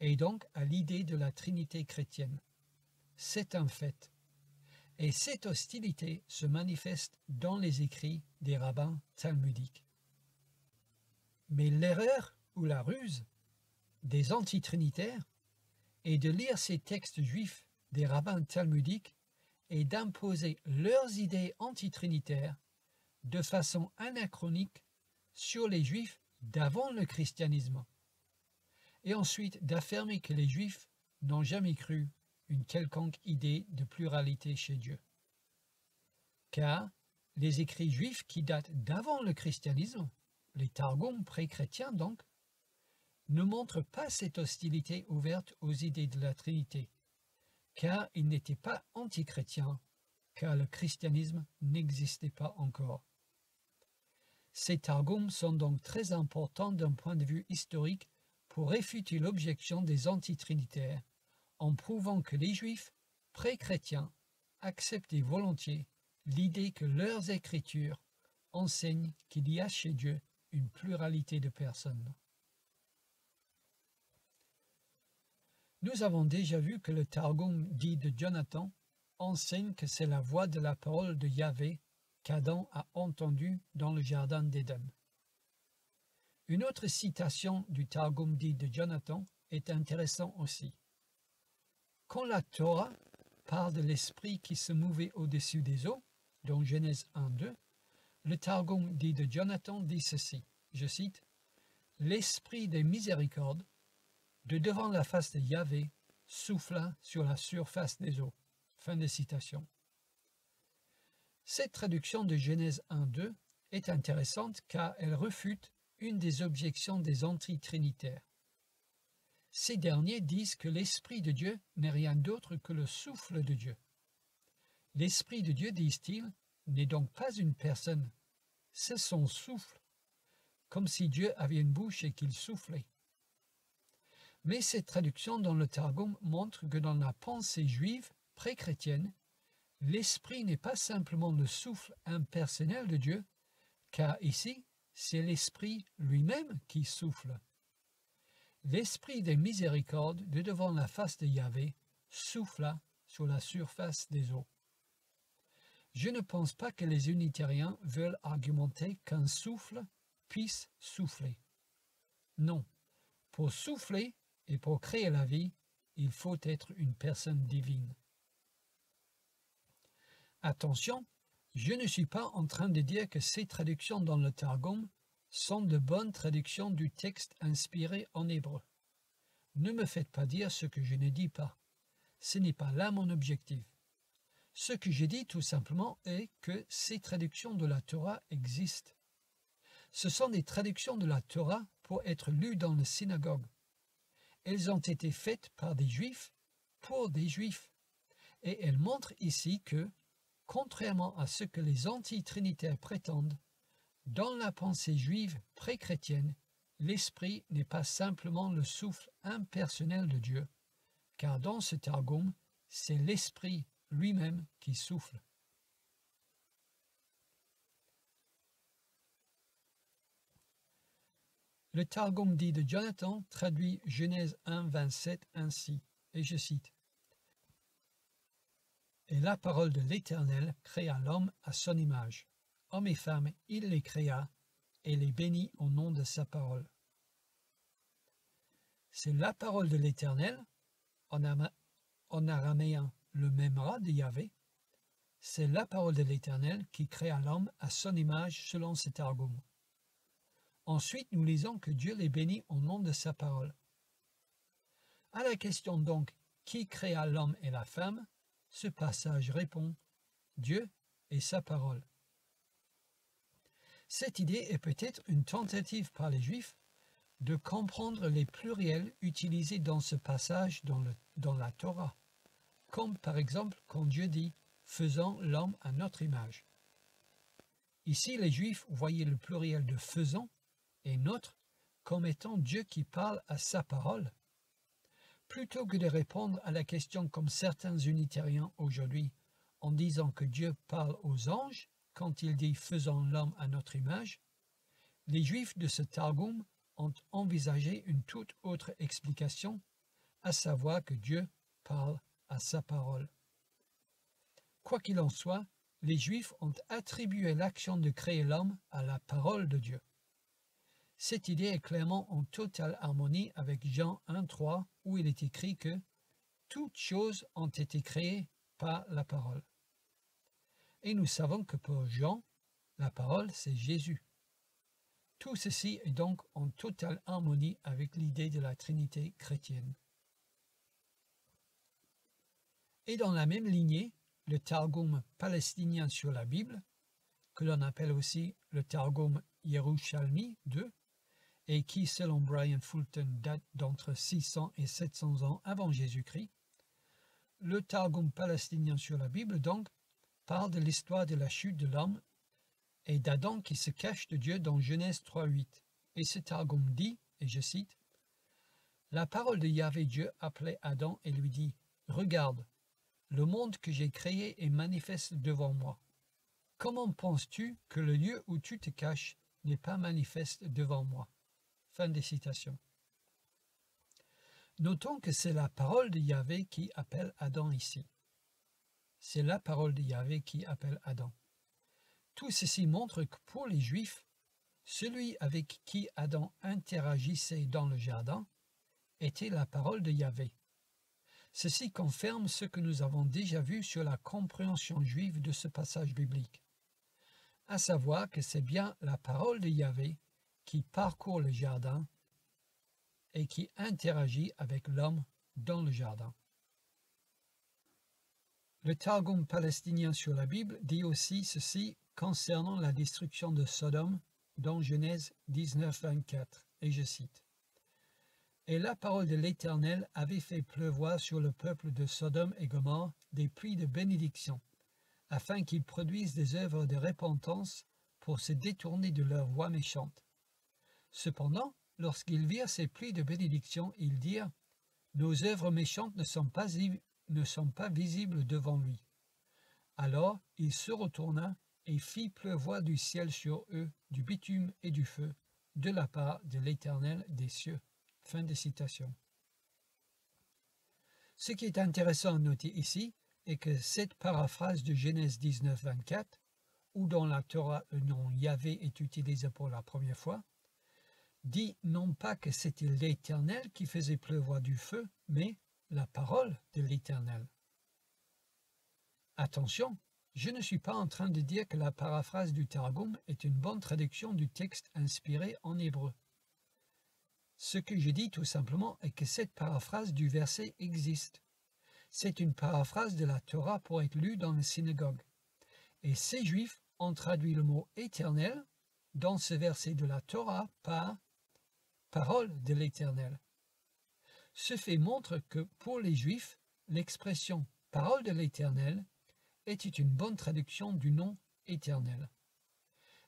et donc à l'idée de la Trinité chrétienne. C'est un fait. Et cette hostilité se manifeste dans les écrits des rabbins talmudiques. Mais l'erreur ou la ruse des antitrinitaires est de lire ces textes juifs des rabbins talmudiques et d'imposer leurs idées antitrinitaires de façon anachronique sur les juifs d'avant le christianisme, et ensuite d'affirmer que les juifs n'ont jamais cru une quelconque idée de pluralité chez Dieu. Car les écrits juifs qui datent d'avant le christianisme, les Targums pré-chrétiens donc, ne montrent pas cette hostilité ouverte aux idées de la Trinité, car ils n'étaient pas antichrétiens, car le christianisme n'existait pas encore. Ces targums sont donc très importants d'un point de vue historique pour réfuter l'objection des antitrinitaires, en prouvant que les juifs pré-chrétiens acceptaient volontiers l'idée que leurs écritures enseignent qu'il y a chez Dieu une pluralité de personnes. Nous avons déjà vu que le Targum dit de Jonathan enseigne que c'est la voix de la parole de Yahvé qu'Adam a entendu dans le jardin d'Éden. Une autre citation du Targum dit de Jonathan est intéressante aussi. Quand la Torah parle de l'esprit qui se mouvait au-dessus des eaux, dans Genèse 1-2, le Targum dit de Jonathan dit ceci, je cite, L'esprit des miséricordes, de devant la face de Yahvé, souffla sur la surface des eaux. Fin de citation. Cette traduction de Genèse 1.2 est intéressante car elle refute une des objections des antitrinitaires. Ces derniers disent que l'Esprit de Dieu n'est rien d'autre que le souffle de Dieu. L'Esprit de Dieu, disent-ils, n'est donc pas une personne, c'est son souffle, comme si Dieu avait une bouche et qu'il soufflait. Mais cette traduction dans le Targum montre que dans la pensée juive pré-chrétienne, l'esprit n'est pas simplement le souffle impersonnel de Dieu, car ici, c'est l'esprit lui-même qui souffle. L'esprit des miséricordes de devant la face de Yahvé souffla sur la surface des eaux. Je ne pense pas que les unitariens veulent argumenter qu'un souffle puisse souffler. Non, pour souffler et pour créer la vie, il faut être une personne divine. Attention, je ne suis pas en train de dire que ces traductions dans le Targum sont de bonnes traductions du texte inspiré en hébreu. Ne me faites pas dire ce que je ne dis pas. Ce n'est pas là mon objectif. Ce que j'ai dit tout simplement est que ces traductions de la Torah existent. Ce sont des traductions de la Torah pour être lues dans la synagogue. Elles ont été faites par des juifs pour des juifs. Et elles montrent ici que Contrairement à ce que les anti-trinitaires prétendent, dans la pensée juive pré-chrétienne, l'esprit n'est pas simplement le souffle impersonnel de Dieu, car dans ce Targum, c'est l'esprit lui-même qui souffle. Le Targum dit de Jonathan traduit Genèse 1, 27 ainsi, et je cite et la parole de l'Éternel créa l'homme à son image. Homme et femme, il les créa et les bénit au nom de sa parole. C'est la parole de l'Éternel, en, araméen le même rat de Yahvé, c'est la parole de l'Éternel qui créa l'homme à son image selon cet argument. Ensuite, nous lisons que Dieu les bénit au nom de sa parole. À la question donc, qui créa l'homme et la femme? ce passage répond Dieu et sa parole. Cette idée est peut-être une tentative par les Juifs de comprendre les pluriels utilisés dans ce passage dans la Torah, comme par exemple quand Dieu dit « faisant l'homme à notre image ». Ici, les Juifs voyaient le pluriel de « faisant » et « notre » comme étant Dieu qui parle à sa parole. Plutôt que de répondre à la question comme certains unitariens aujourd'hui, en disant que Dieu parle aux anges quand il dit « faisant l'homme à notre image », les Juifs de ce Targum ont envisagé une toute autre explication, à savoir que Dieu parle sa parole. Quoi qu'il en soit, les Juifs ont attribué l'action de créer l'homme à la parole de Dieu. Cette idée est clairement en totale harmonie avec Jean 1.3 où il est écrit que toutes choses ont été créées par la parole. Et nous savons que pour Jean, la parole c'est Jésus. Tout ceci est donc en totale harmonie avec l'idée de la Trinité chrétienne. Et dans la même lignée, le Targum palestinien sur la Bible, que l'on appelle aussi le Targum Yerushalmi II, et qui, selon Brian Fulton, date d'entre 600 et 700 ans avant Jésus-Christ, le Targum palestinien sur la Bible, donc, parle de l'histoire de la chute de l'homme et d'Adam qui se cache de Dieu dans Genèse 3.8. Et ce Targum dit, et je cite, La parole de Yahvé Dieu appelait Adam et lui dit, Regarde, le monde que j'ai créé est manifeste devant moi. Comment penses-tu que le lieu où tu te caches n'est pas manifeste devant moi? Fin des citations. Notons que c'est la parole de Yahvé qui appelle Adam ici. C'est la parole de Yahvé qui appelle Adam. Tout ceci montre que pour les Juifs, celui avec qui Adam interagissait dans le jardin était la parole de Yahvé. Ceci confirme ce que nous avons déjà vu sur la compréhension juive de ce passage biblique, à savoir que c'est bien la parole de Yahvé qui parcourt le jardin et qui interagit avec l'homme dans le jardin. Le Targum palestinien sur la Bible dit aussi ceci concernant la destruction de Sodome dans Genèse 19, 24, et je cite. Et la parole de l'Éternel avait fait pleuvoir sur le peuple de Sodome et Gomorre des pluies de bénédiction, afin qu'ils produisent des œuvres de repentance pour se détourner de leur voie méchante. Cependant, lorsqu'ils virent ces pluies de bénédiction, ils dirent Nos œuvres méchantes ne sont pas, ne sont pas visibles devant lui. Alors il se retourna et fit pleuvoir du ciel sur eux du bitume et du feu, de la part de l'Éternel des cieux. Fin de citation. Ce qui est intéressant à noter ici est que cette paraphrase de Genèse 19, 24, où dans la Torah le nom Yahvé est utilisé pour la première fois, dit non pas que c'était l'Éternel qui faisait pleuvoir du feu, mais la parole de l'Éternel. Attention, je ne suis pas en train de dire que la paraphrase du Targum est une bonne traduction du texte inspiré en hébreu. Ce que je dis tout simplement est que cette paraphrase du verset existe. C'est une paraphrase de la Torah pour être lue dans la synagogue. Et ces Juifs ont traduit le mot éternel dans ce verset de la Torah par parole de l'Éternel. Ce fait montre que pour les Juifs, l'expression parole de l'Éternel était une bonne traduction du nom éternel.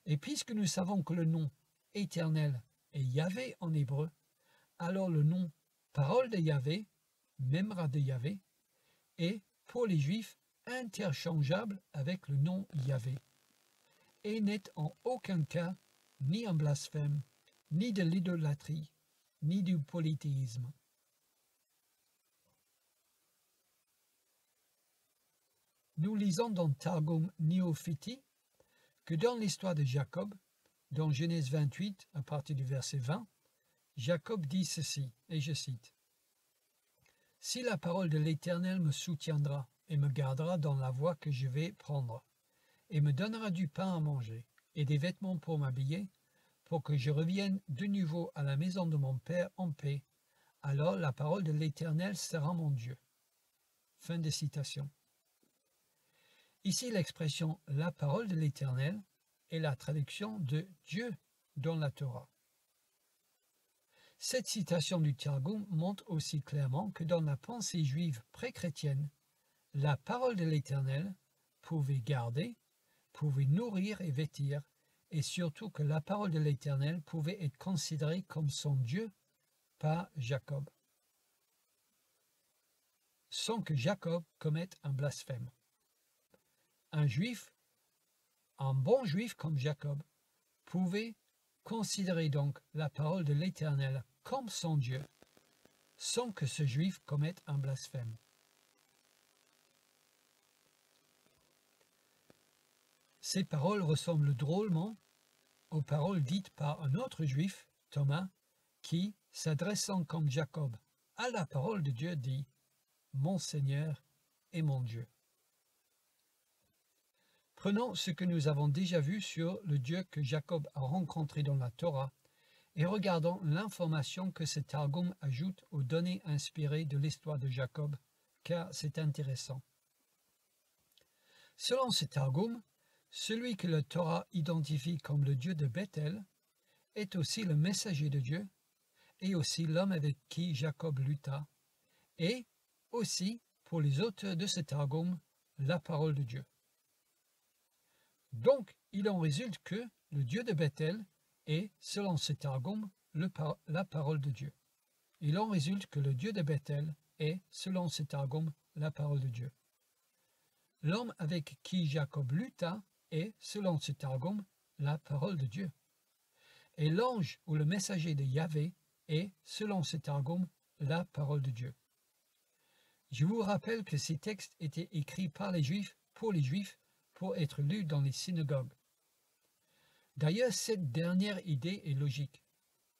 Et puisque nous savons que le nom éternel est Yahvé en hébreu, alors le nom parole de Yahvé, Memra de Yahvé, est pour les Juifs interchangeable avec le nom Yahvé et n'est en aucun cas ni un blasphème, ni de l'idolâtrie, ni du polythéisme. Nous lisons dans Targum Néophytie que dans l'histoire de Jacob, dans Genèse 28, à partir du verset 20, Jacob dit ceci, et je cite Si la parole de l'Éternel me soutiendra et me gardera dans la voie que je vais prendre, et me donnera du pain à manger et des vêtements pour m'habiller, pour que je revienne de nouveau à la maison de mon Père en paix, alors la parole de l'Éternel sera mon Dieu. Fin de citation. Ici, l'expression la parole de l'Éternel est la traduction de Dieu dans la Torah. Cette citation du Targum montre aussi clairement que dans la pensée juive pré-chrétienne, la parole de l'Éternel pouvait garder, pouvait nourrir et vêtir, et surtout que la parole de l'Éternel pouvait être considérée comme son Dieu par Jacob, sans que Jacob commette un blasphème. Un juif, un bon juif comme Jacob, pouvait considérer donc la parole de l'Éternel comme son Dieu, sans que ce juif commette un blasphème. Ces paroles ressemblent drôlement aux paroles dites par un autre juif, Thomas, qui, s'adressant comme Jacob à la parole de Dieu, dit Mon Seigneur et mon Dieu. Prenons ce que nous avons déjà vu sur le Dieu que Jacob a rencontré dans la Torah et regardons l'information que ce Targum ajoute aux données inspirées de l'histoire de Jacob, car c'est intéressant. Selon ce Targum, celui que le Torah identifie comme le Dieu de Bethel est aussi le messager de Dieu et aussi l'homme avec qui Jacob lutta et aussi, pour les auteurs de ce Targum, la parole de Dieu. Donc, il en résulte que le Dieu de Bethel est, selon ce Targum, la parole de Dieu. Il en résulte que le Dieu de Bethel est, selon ce Targum, la parole de Dieu. L'homme avec qui Jacob lutta est, selon ce Targum, la parole de Dieu. Et l'ange ou le messager de Yahvé est, selon ce Targum, la parole de Dieu. Je vous rappelle que ces textes étaient écrits par les Juifs pour les Juifs pour être lus dans les synagogues. D'ailleurs, cette dernière idée est logique,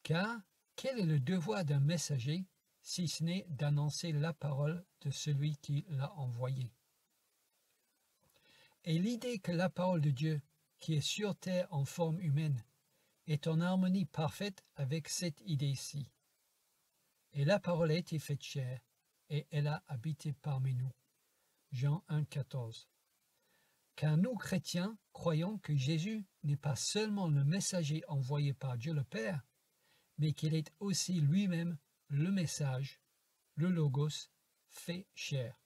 car quel est le devoir d'un messager si ce n'est d'annoncer la parole de celui qui l'a envoyé et l'idée que la parole de Dieu, qui est sur terre en forme humaine, est en harmonie parfaite avec cette idée-ci. Et la parole a été faite chair, et elle a habité parmi nous. Jean 1, 14. Car nous, chrétiens, croyons que Jésus n'est pas seulement le messager envoyé par Dieu le Père, mais qu'il est aussi lui-même le message, le logos, fait chair.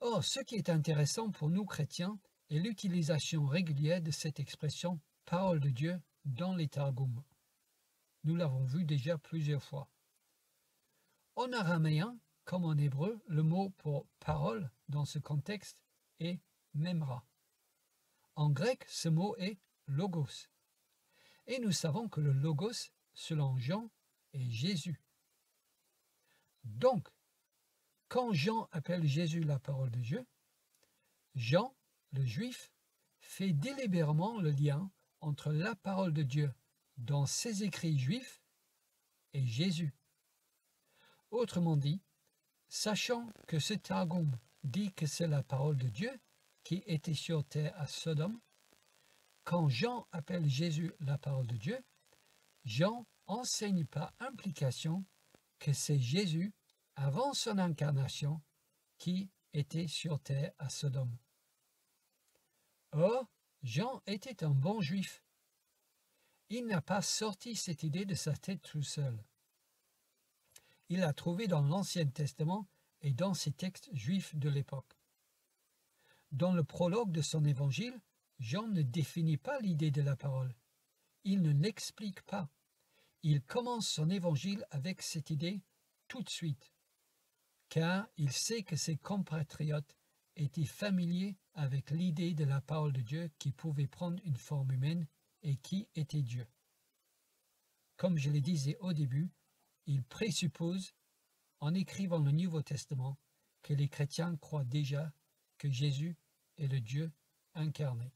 Or, ce qui est intéressant pour nous chrétiens est l'utilisation régulière de cette expression parole de Dieu dans les Targums. Nous l'avons vu déjà plusieurs fois. En araméen, comme en hébreu, le mot pour parole dans ce contexte est memra. En grec, ce mot est logos. Et nous savons que le logos, selon Jean, est Jésus. Donc, quand Jean appelle Jésus la parole de Dieu, Jean, le juif, fait délibérément le lien entre la parole de Dieu dans ses écrits juifs et Jésus. Autrement dit, sachant que ce Targum dit que c'est la parole de Dieu qui était sur terre à Sodome, quand Jean appelle Jésus la parole de Dieu, Jean enseigne par implication que c'est Jésus avant son incarnation qui était sur terre à Sodome. Or, Jean était un bon juif. Il n'a pas sorti cette idée de sa tête tout seul. Il l'a trouvée dans l'Ancien Testament et dans ses textes juifs de l'époque. Dans le prologue de son évangile, Jean ne définit pas l'idée de la parole. Il ne l'explique pas. Il commence son évangile avec cette idée tout de suite car il sait que ses compatriotes étaient familiers avec l'idée de la parole de Dieu qui pouvait prendre une forme humaine et qui était Dieu. Comme je le disais au début, il présuppose, en écrivant le Nouveau Testament, que les chrétiens croient déjà que Jésus est le Dieu incarné.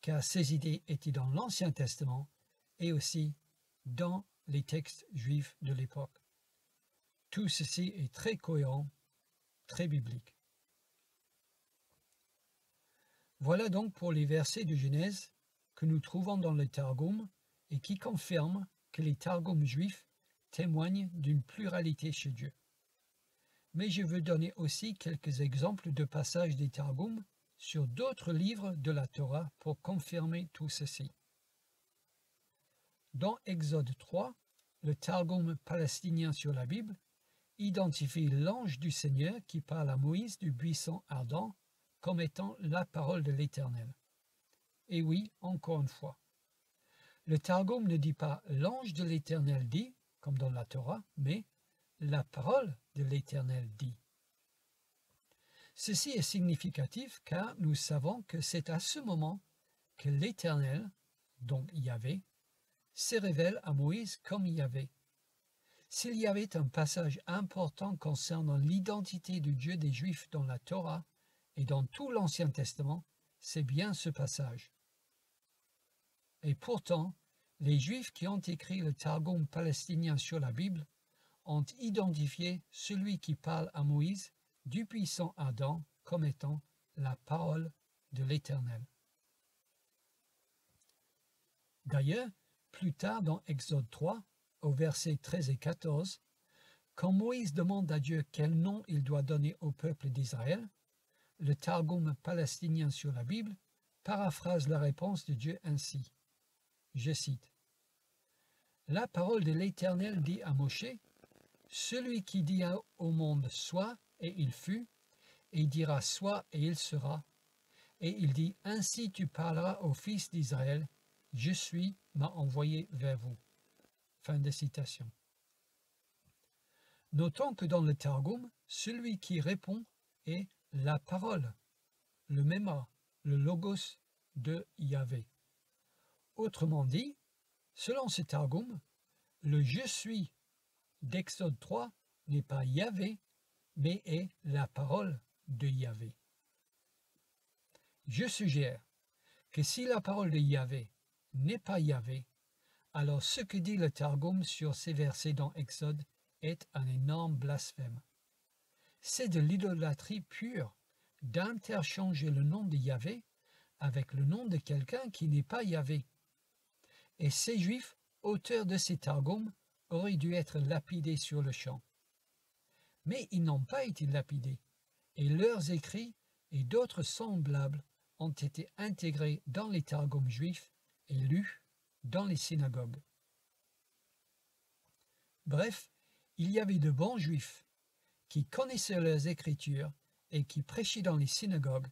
Car ces idées étaient dans l'Ancien Testament et aussi dans les textes juifs de l'époque. Tout ceci est très cohérent, très biblique. Voilà donc pour les versets de Genèse que nous trouvons dans le Targum et qui confirment que les Targums juifs témoignent d'une pluralité chez Dieu. Mais je veux donner aussi quelques exemples de passages des Targums sur d'autres livres de la Torah pour confirmer tout ceci. Dans Exode 3, le Targum palestinien sur la Bible identifie l'ange du Seigneur qui parle à Moïse du buisson ardent comme étant la parole de l'Éternel. Et oui, encore une fois. Le Targum ne dit pas l'ange de l'Éternel dit, comme dans la Torah, mais la parole de l'Éternel dit. Ceci est significatif car nous savons que c'est à ce moment que l'Éternel, donc Yahvé, se révèle à Moïse comme Yahvé. S'il y avait un passage important concernant l'identité du Dieu des Juifs dans la Torah et dans tout l'Ancien Testament, c'est bien ce passage. Et pourtant, les Juifs qui ont écrit le Targum palestinien sur la Bible ont identifié celui qui parle à Moïse du puissant Adam comme étant la parole de l'Éternel. D'ailleurs, plus tard dans Exode 3, au verset 13 et 14, quand Moïse demande à Dieu quel nom il doit donner au peuple d'Israël, le Targum palestinien sur la Bible paraphrase la réponse de Dieu ainsi. Je cite. La parole de l'Éternel dit à Moshe, Celui qui dit au monde soit, et il fut, et dira soit, et il sera. Et il dit, Ainsi tu parleras aux fils d'Israël, Je suis, m'a envoyé vers vous. Fin de citation. Notons que dans le Targum, celui qui répond est la parole, le méma, le logos de Yahvé. Autrement dit, selon ce Targum, le je suis d'Exode 3 n'est pas Yahvé, mais est la parole de Yahvé. Je suggère que si la parole de Yahvé n'est pas Yahvé, alors ce que dit le Targum sur ces versets dans Exode est un énorme blasphème. C'est de l'idolâtrie pure d'interchanger le nom de Yahvé avec le nom de quelqu'un qui n'est pas Yahvé. Et ces Juifs, auteurs de ces Targums, auraient dû être lapidés sur le champ. Mais ils n'ont pas été lapidés, et leurs écrits et d'autres semblables ont été intégrés dans les Targums juifs et lus dans les synagogues. Bref, il y avait de bons juifs qui connaissaient leurs écritures et qui prêchaient dans les synagogues,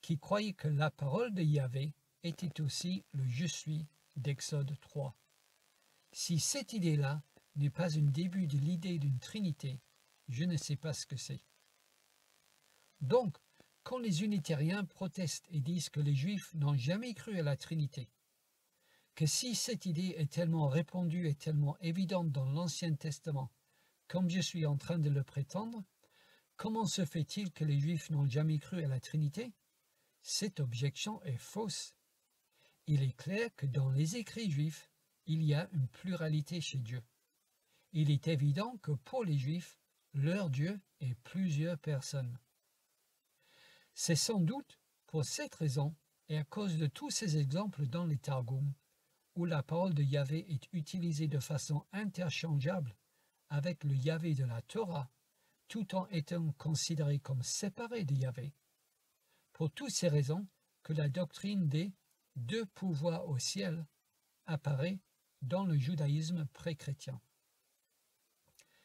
qui croyaient que la parole de Yahvé était aussi le Je suis d'Exode 3. Si cette idée-là n'est pas un début de l'idée d'une Trinité, je ne sais pas ce que c'est. Donc, quand les unitariens protestent et disent que les Juifs n'ont jamais cru à la Trinité, que si cette idée est tellement répandue et tellement évidente dans l'Ancien Testament, comme je suis en train de le prétendre, comment se fait-il que les Juifs n'ont jamais cru à la Trinité? Cette objection est fausse. Il est clair que dans les écrits juifs, il y a une pluralité chez Dieu. Il est évident que pour les Juifs, leur Dieu est plusieurs personnes. C'est sans doute pour cette raison et à cause de tous ces exemples dans les Targums, où la parole de Yahvé est utilisée de façon interchangeable avec le Yahvé de la Torah, tout en étant considéré comme séparé de Yahvé. Pour toutes ces raisons que la doctrine des deux pouvoirs au ciel apparaît dans le judaïsme pré-chrétien.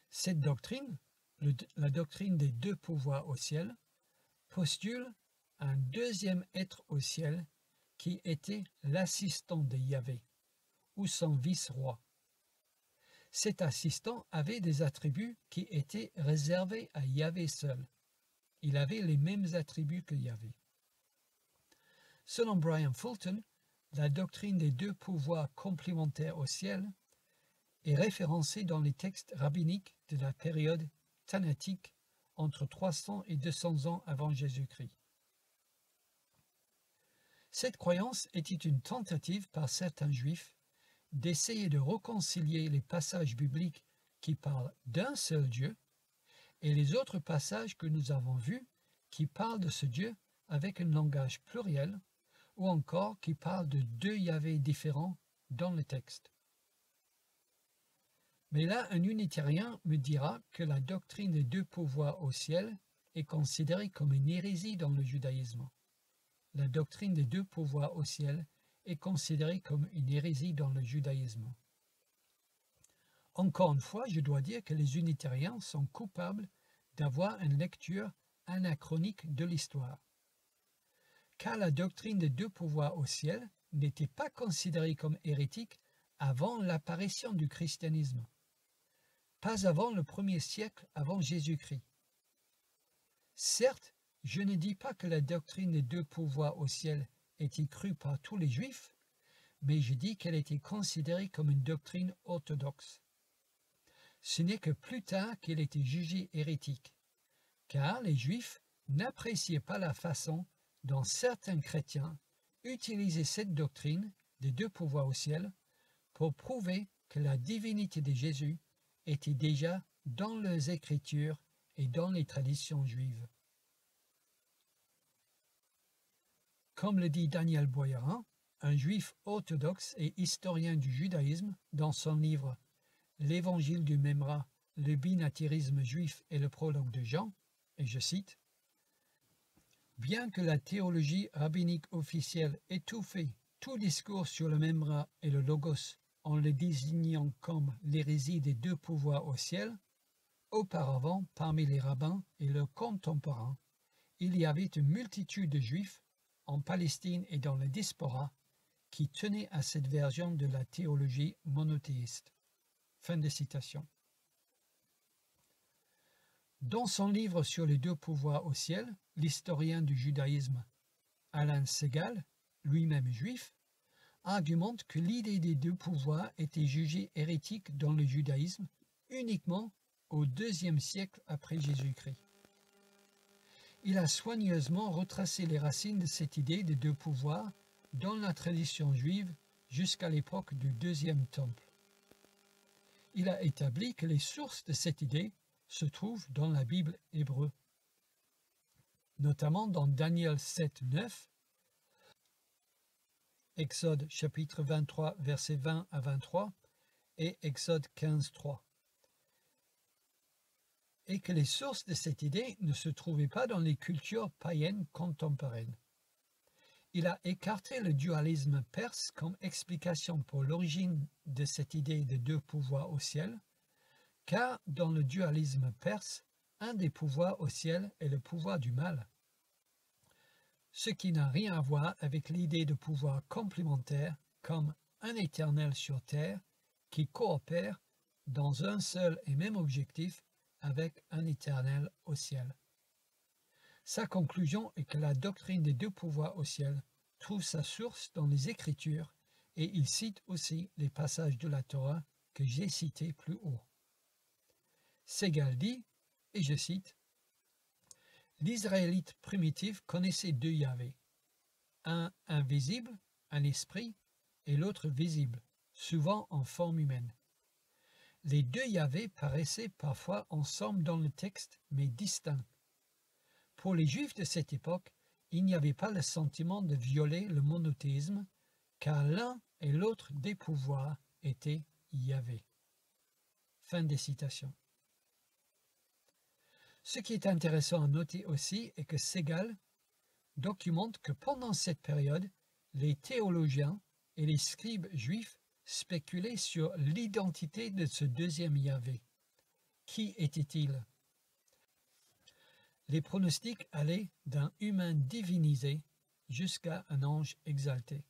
Cette doctrine, la doctrine des deux pouvoirs au ciel, postule un deuxième être au ciel qui était l'assistant de Yahvé, ou son vice-roi. Cet assistant avait des attributs qui étaient réservés à Yahvé seul. Il avait les mêmes attributs que Yahvé. Selon Brian Fulton, la doctrine des deux pouvoirs complémentaires au ciel est référencée dans les textes rabbiniques de la période tanatique entre 300 et 200 ans avant Jésus-Christ. Cette croyance était une tentative par certains juifs d'essayer de réconcilier les passages bibliques qui parlent d'un seul Dieu et les autres passages que nous avons vus qui parlent de ce Dieu avec un langage pluriel ou encore qui parlent de deux Yahvé différents dans le texte. Mais là, un unitarien me dira que la doctrine des deux pouvoirs au ciel est considérée comme une hérésie dans le judaïsme. La doctrine des deux pouvoirs au ciel est considérée comme une hérésie dans le judaïsme. Encore une fois, je dois dire que les unitariens sont coupables d'avoir une lecture anachronique de l'histoire. Car la doctrine des deux pouvoirs au ciel n'était pas considérée comme hérétique avant l'apparition du christianisme, pas avant le premier siècle avant Jésus-Christ. Certes, je ne dis pas que la doctrine des deux pouvoirs au ciel était crue par tous les juifs, mais je dis qu'elle était considérée comme une doctrine orthodoxe. Ce n'est que plus tard qu'elle était jugée hérétique, car les juifs n'appréciaient pas la façon dont certains chrétiens utilisaient cette doctrine des deux pouvoirs au ciel pour prouver que la divinité de Jésus était déjà dans les Écritures et dans les traditions juives. Comme le dit Daniel Boyerin, un juif orthodoxe et historien du judaïsme, dans son livre L'Évangile du Memra, le binatérisme juif et le prologue de Jean, et je cite Bien que la théologie rabbinique officielle étouffait tout discours sur le Memra et le Logos en le désignant comme l'hérésie des deux pouvoirs au ciel, auparavant, parmi les rabbins et leurs contemporains, il y avait une multitude de juifs en Palestine et dans la diaspora qui tenaient à cette version de la théologie monothéiste. Fin de citation. Dans son livre sur les deux pouvoirs au ciel, l'historien du judaïsme Alain Segal, lui-même juif, argumente que l'idée des deux pouvoirs était jugée hérétique dans le judaïsme uniquement au deuxième siècle après Jésus-Christ. Il a soigneusement retracé les racines de cette idée des deux pouvoirs dans la tradition juive jusqu'à l'époque du deuxième temple. Il a établi que les sources de cette idée se trouvent dans la Bible hébreu, notamment dans Daniel 7, 9, Exode chapitre 23, versets 20 à 23 et Exode 15, 3 et que les sources de cette idée ne se trouvaient pas dans les cultures païennes contemporaines. Il a écarté le dualisme perse comme explication pour l'origine de cette idée de deux pouvoirs au ciel, car dans le dualisme perse, un des pouvoirs au ciel est le pouvoir du mal, ce qui n'a rien à voir avec l'idée de pouvoir complémentaire comme un éternel sur terre qui coopère dans un seul et même objectif avec un éternel au ciel. Sa conclusion est que la doctrine des deux pouvoirs au ciel trouve sa source dans les Écritures et il cite aussi les passages de la Torah que j'ai cités plus haut. Segal dit, et je cite, L'Israélite primitif connaissait deux Yahvé, un invisible, un esprit, et l'autre visible, souvent en forme humaine. Les deux Yahvé paraissaient parfois ensemble dans le texte, mais distincts. Pour les Juifs de cette époque, il n'y avait pas le sentiment de violer le monothéisme, car l'un et l'autre des pouvoirs étaient Yahvé. Fin des citations. Ce qui est intéressant à noter aussi est que Segal documente que pendant cette période, les théologiens et les scribes juifs spéculaient sur l'identité de ce deuxième Yahvé. Qui était-il? Les pronostics allaient d'un humain divinisé jusqu'à un ange exalté.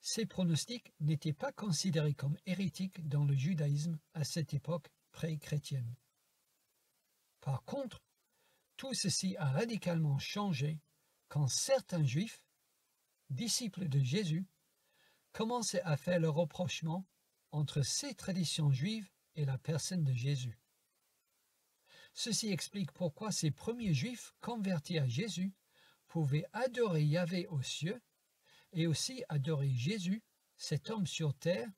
Ces pronostics n'étaient pas considérés comme hérétiques dans le judaïsme à cette époque pré-chrétienne. Par contre, tout ceci a radicalement changé quand certains juifs, disciples de Jésus, commençaient à faire le reprochement entre ces traditions juives et la personne de Jésus. Ceci explique pourquoi ces premiers juifs convertis à Jésus pouvaient adorer Yahvé aux cieux et aussi adorer Jésus, cet homme sur terre,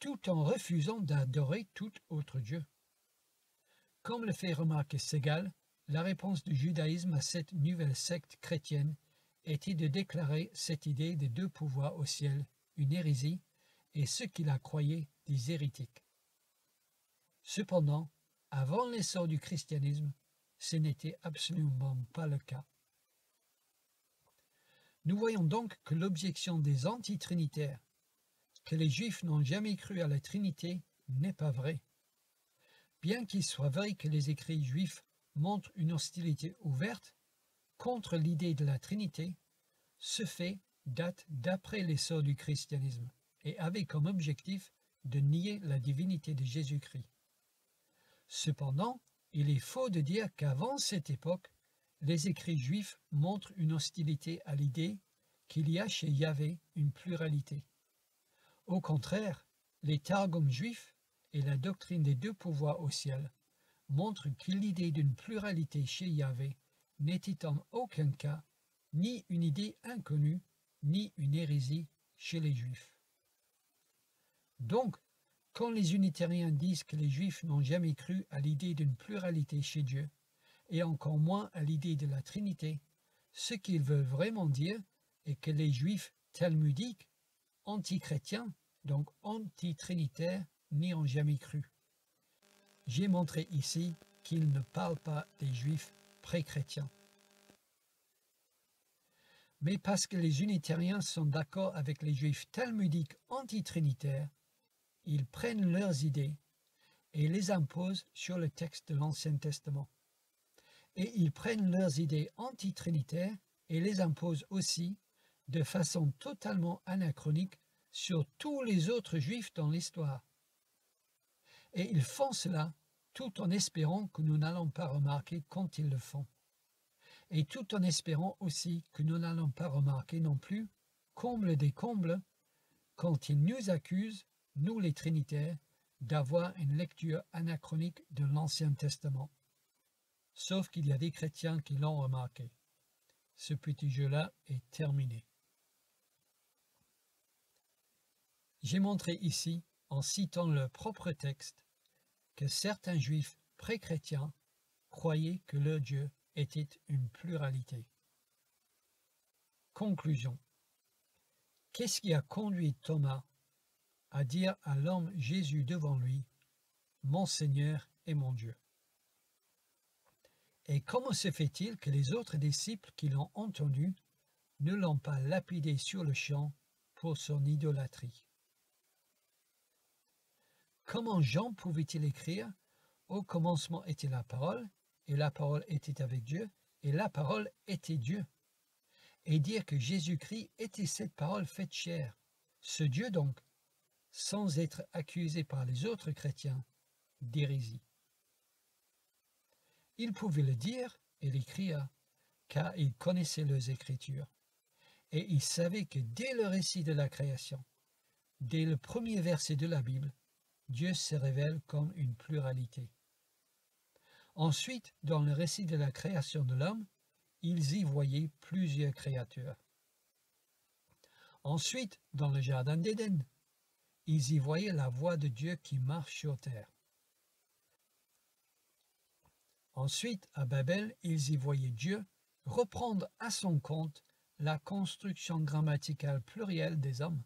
tout en refusant d'adorer tout autre Dieu. Comme le fait remarquer Segal, la réponse du judaïsme à cette nouvelle secte chrétienne était de déclarer cette idée des deux pouvoirs au ciel une hérésie et ceux qui la croyaient des hérétiques. Cependant, avant l'essor du christianisme, ce n'était absolument pas le cas. Nous voyons donc que l'objection des antitrinitaires, que les Juifs n'ont jamais cru à la Trinité n'est pas vrai. Bien qu'il soit vrai que les écrits juifs montrent une hostilité ouverte contre l'idée de la Trinité, ce fait date d'après l'essor du christianisme et avait comme objectif de nier la divinité de Jésus-Christ. Cependant, il est faux de dire qu'avant cette époque, les écrits juifs montrent une hostilité à l'idée qu'il y a chez Yahvé une pluralité. Au contraire, les Targums juifs et la doctrine des deux pouvoirs au ciel montrent que l'idée d'une pluralité chez Yahvé n'était en aucun cas ni une idée inconnue, ni une hérésie chez les Juifs. Donc, quand les unitariens disent que les Juifs n'ont jamais cru à l'idée d'une pluralité chez Dieu, et encore moins à l'idée de la Trinité, ce qu'ils veulent vraiment dire est que les Juifs talmudiques, anti-chrétiens, donc anti-trinitaires, n'y ont jamais cru. J'ai montré ici qu'ils ne parlent pas des Juifs pré-chrétiens mais parce que les unitariens sont d'accord avec les juifs talmudiques antitrinitaires, ils prennent leurs idées et les imposent sur le texte de l'Ancien Testament. Et ils prennent leurs idées antitrinitaires et les imposent aussi, de façon totalement anachronique, sur tous les autres juifs dans l'histoire. Et ils font cela tout en espérant que nous n'allons pas remarquer quand ils le font et tout en espérant aussi que nous n'allons pas remarquer non plus, comble des combles, quand ils nous accusent, nous les Trinitaires, d'avoir une lecture anachronique de l'Ancien Testament. Sauf qu'il y a des chrétiens qui l'ont remarqué. Ce petit jeu-là est terminé. J'ai montré ici, en citant leur propre texte, que certains juifs pré-chrétiens croyaient que leur Dieu était une pluralité. Conclusion. Qu'est-ce qui a conduit Thomas à dire à l'homme Jésus devant lui, Mon Seigneur et mon Dieu Et comment se fait-il que les autres disciples qui l'ont entendu ne l'ont pas lapidé sur le champ pour son idolâtrie? Comment Jean pouvait-il écrire? Au commencement était la parole, et la parole était avec Dieu, et la parole était Dieu. Et dire que Jésus-Christ était cette parole faite chair, ce Dieu donc, sans être accusé par les autres chrétiens d'hérésie. Il pouvait le dire et l'écrire, car il connaissait leurs écritures, et il savait que dès le récit de la création, dès le premier verset de la Bible, Dieu se révèle comme une pluralité. Ensuite, dans le récit de la création de l'homme, ils y voyaient plusieurs créatures. Ensuite, dans le jardin d'Éden, ils y voyaient la voix de Dieu qui marche sur terre. Ensuite, à Babel, ils y voyaient Dieu reprendre à son compte la construction grammaticale plurielle des hommes.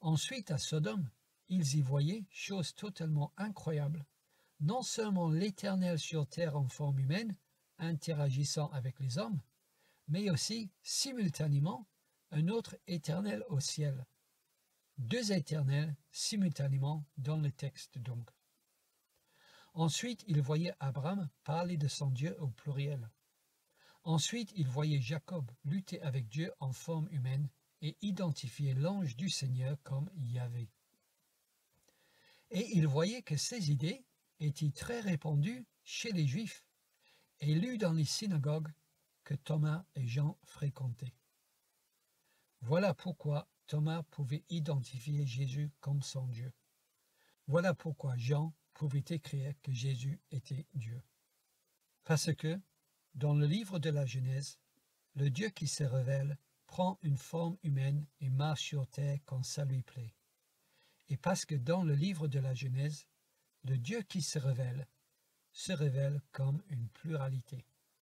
Ensuite, à Sodome, ils y voyaient, chose totalement incroyable, non seulement l'Éternel sur terre en forme humaine, interagissant avec les hommes, mais aussi, simultanément, un autre éternel au ciel. Deux éternels simultanément dans le texte donc. Ensuite, il voyait Abraham parler de son Dieu au pluriel. Ensuite, il voyait Jacob lutter avec Dieu en forme humaine et identifier l'ange du Seigneur comme Yahvé. Et il voyait que ces idées était très répandu chez les Juifs et lu dans les synagogues que Thomas et Jean fréquentaient. Voilà pourquoi Thomas pouvait identifier Jésus comme son Dieu. Voilà pourquoi Jean pouvait écrire que Jésus était Dieu. Parce que, dans le livre de la Genèse, le Dieu qui se révèle prend une forme humaine et marche sur terre quand ça lui plaît. Et parce que dans le livre de la Genèse, le Dieu qui se révèle se révèle comme une pluralité.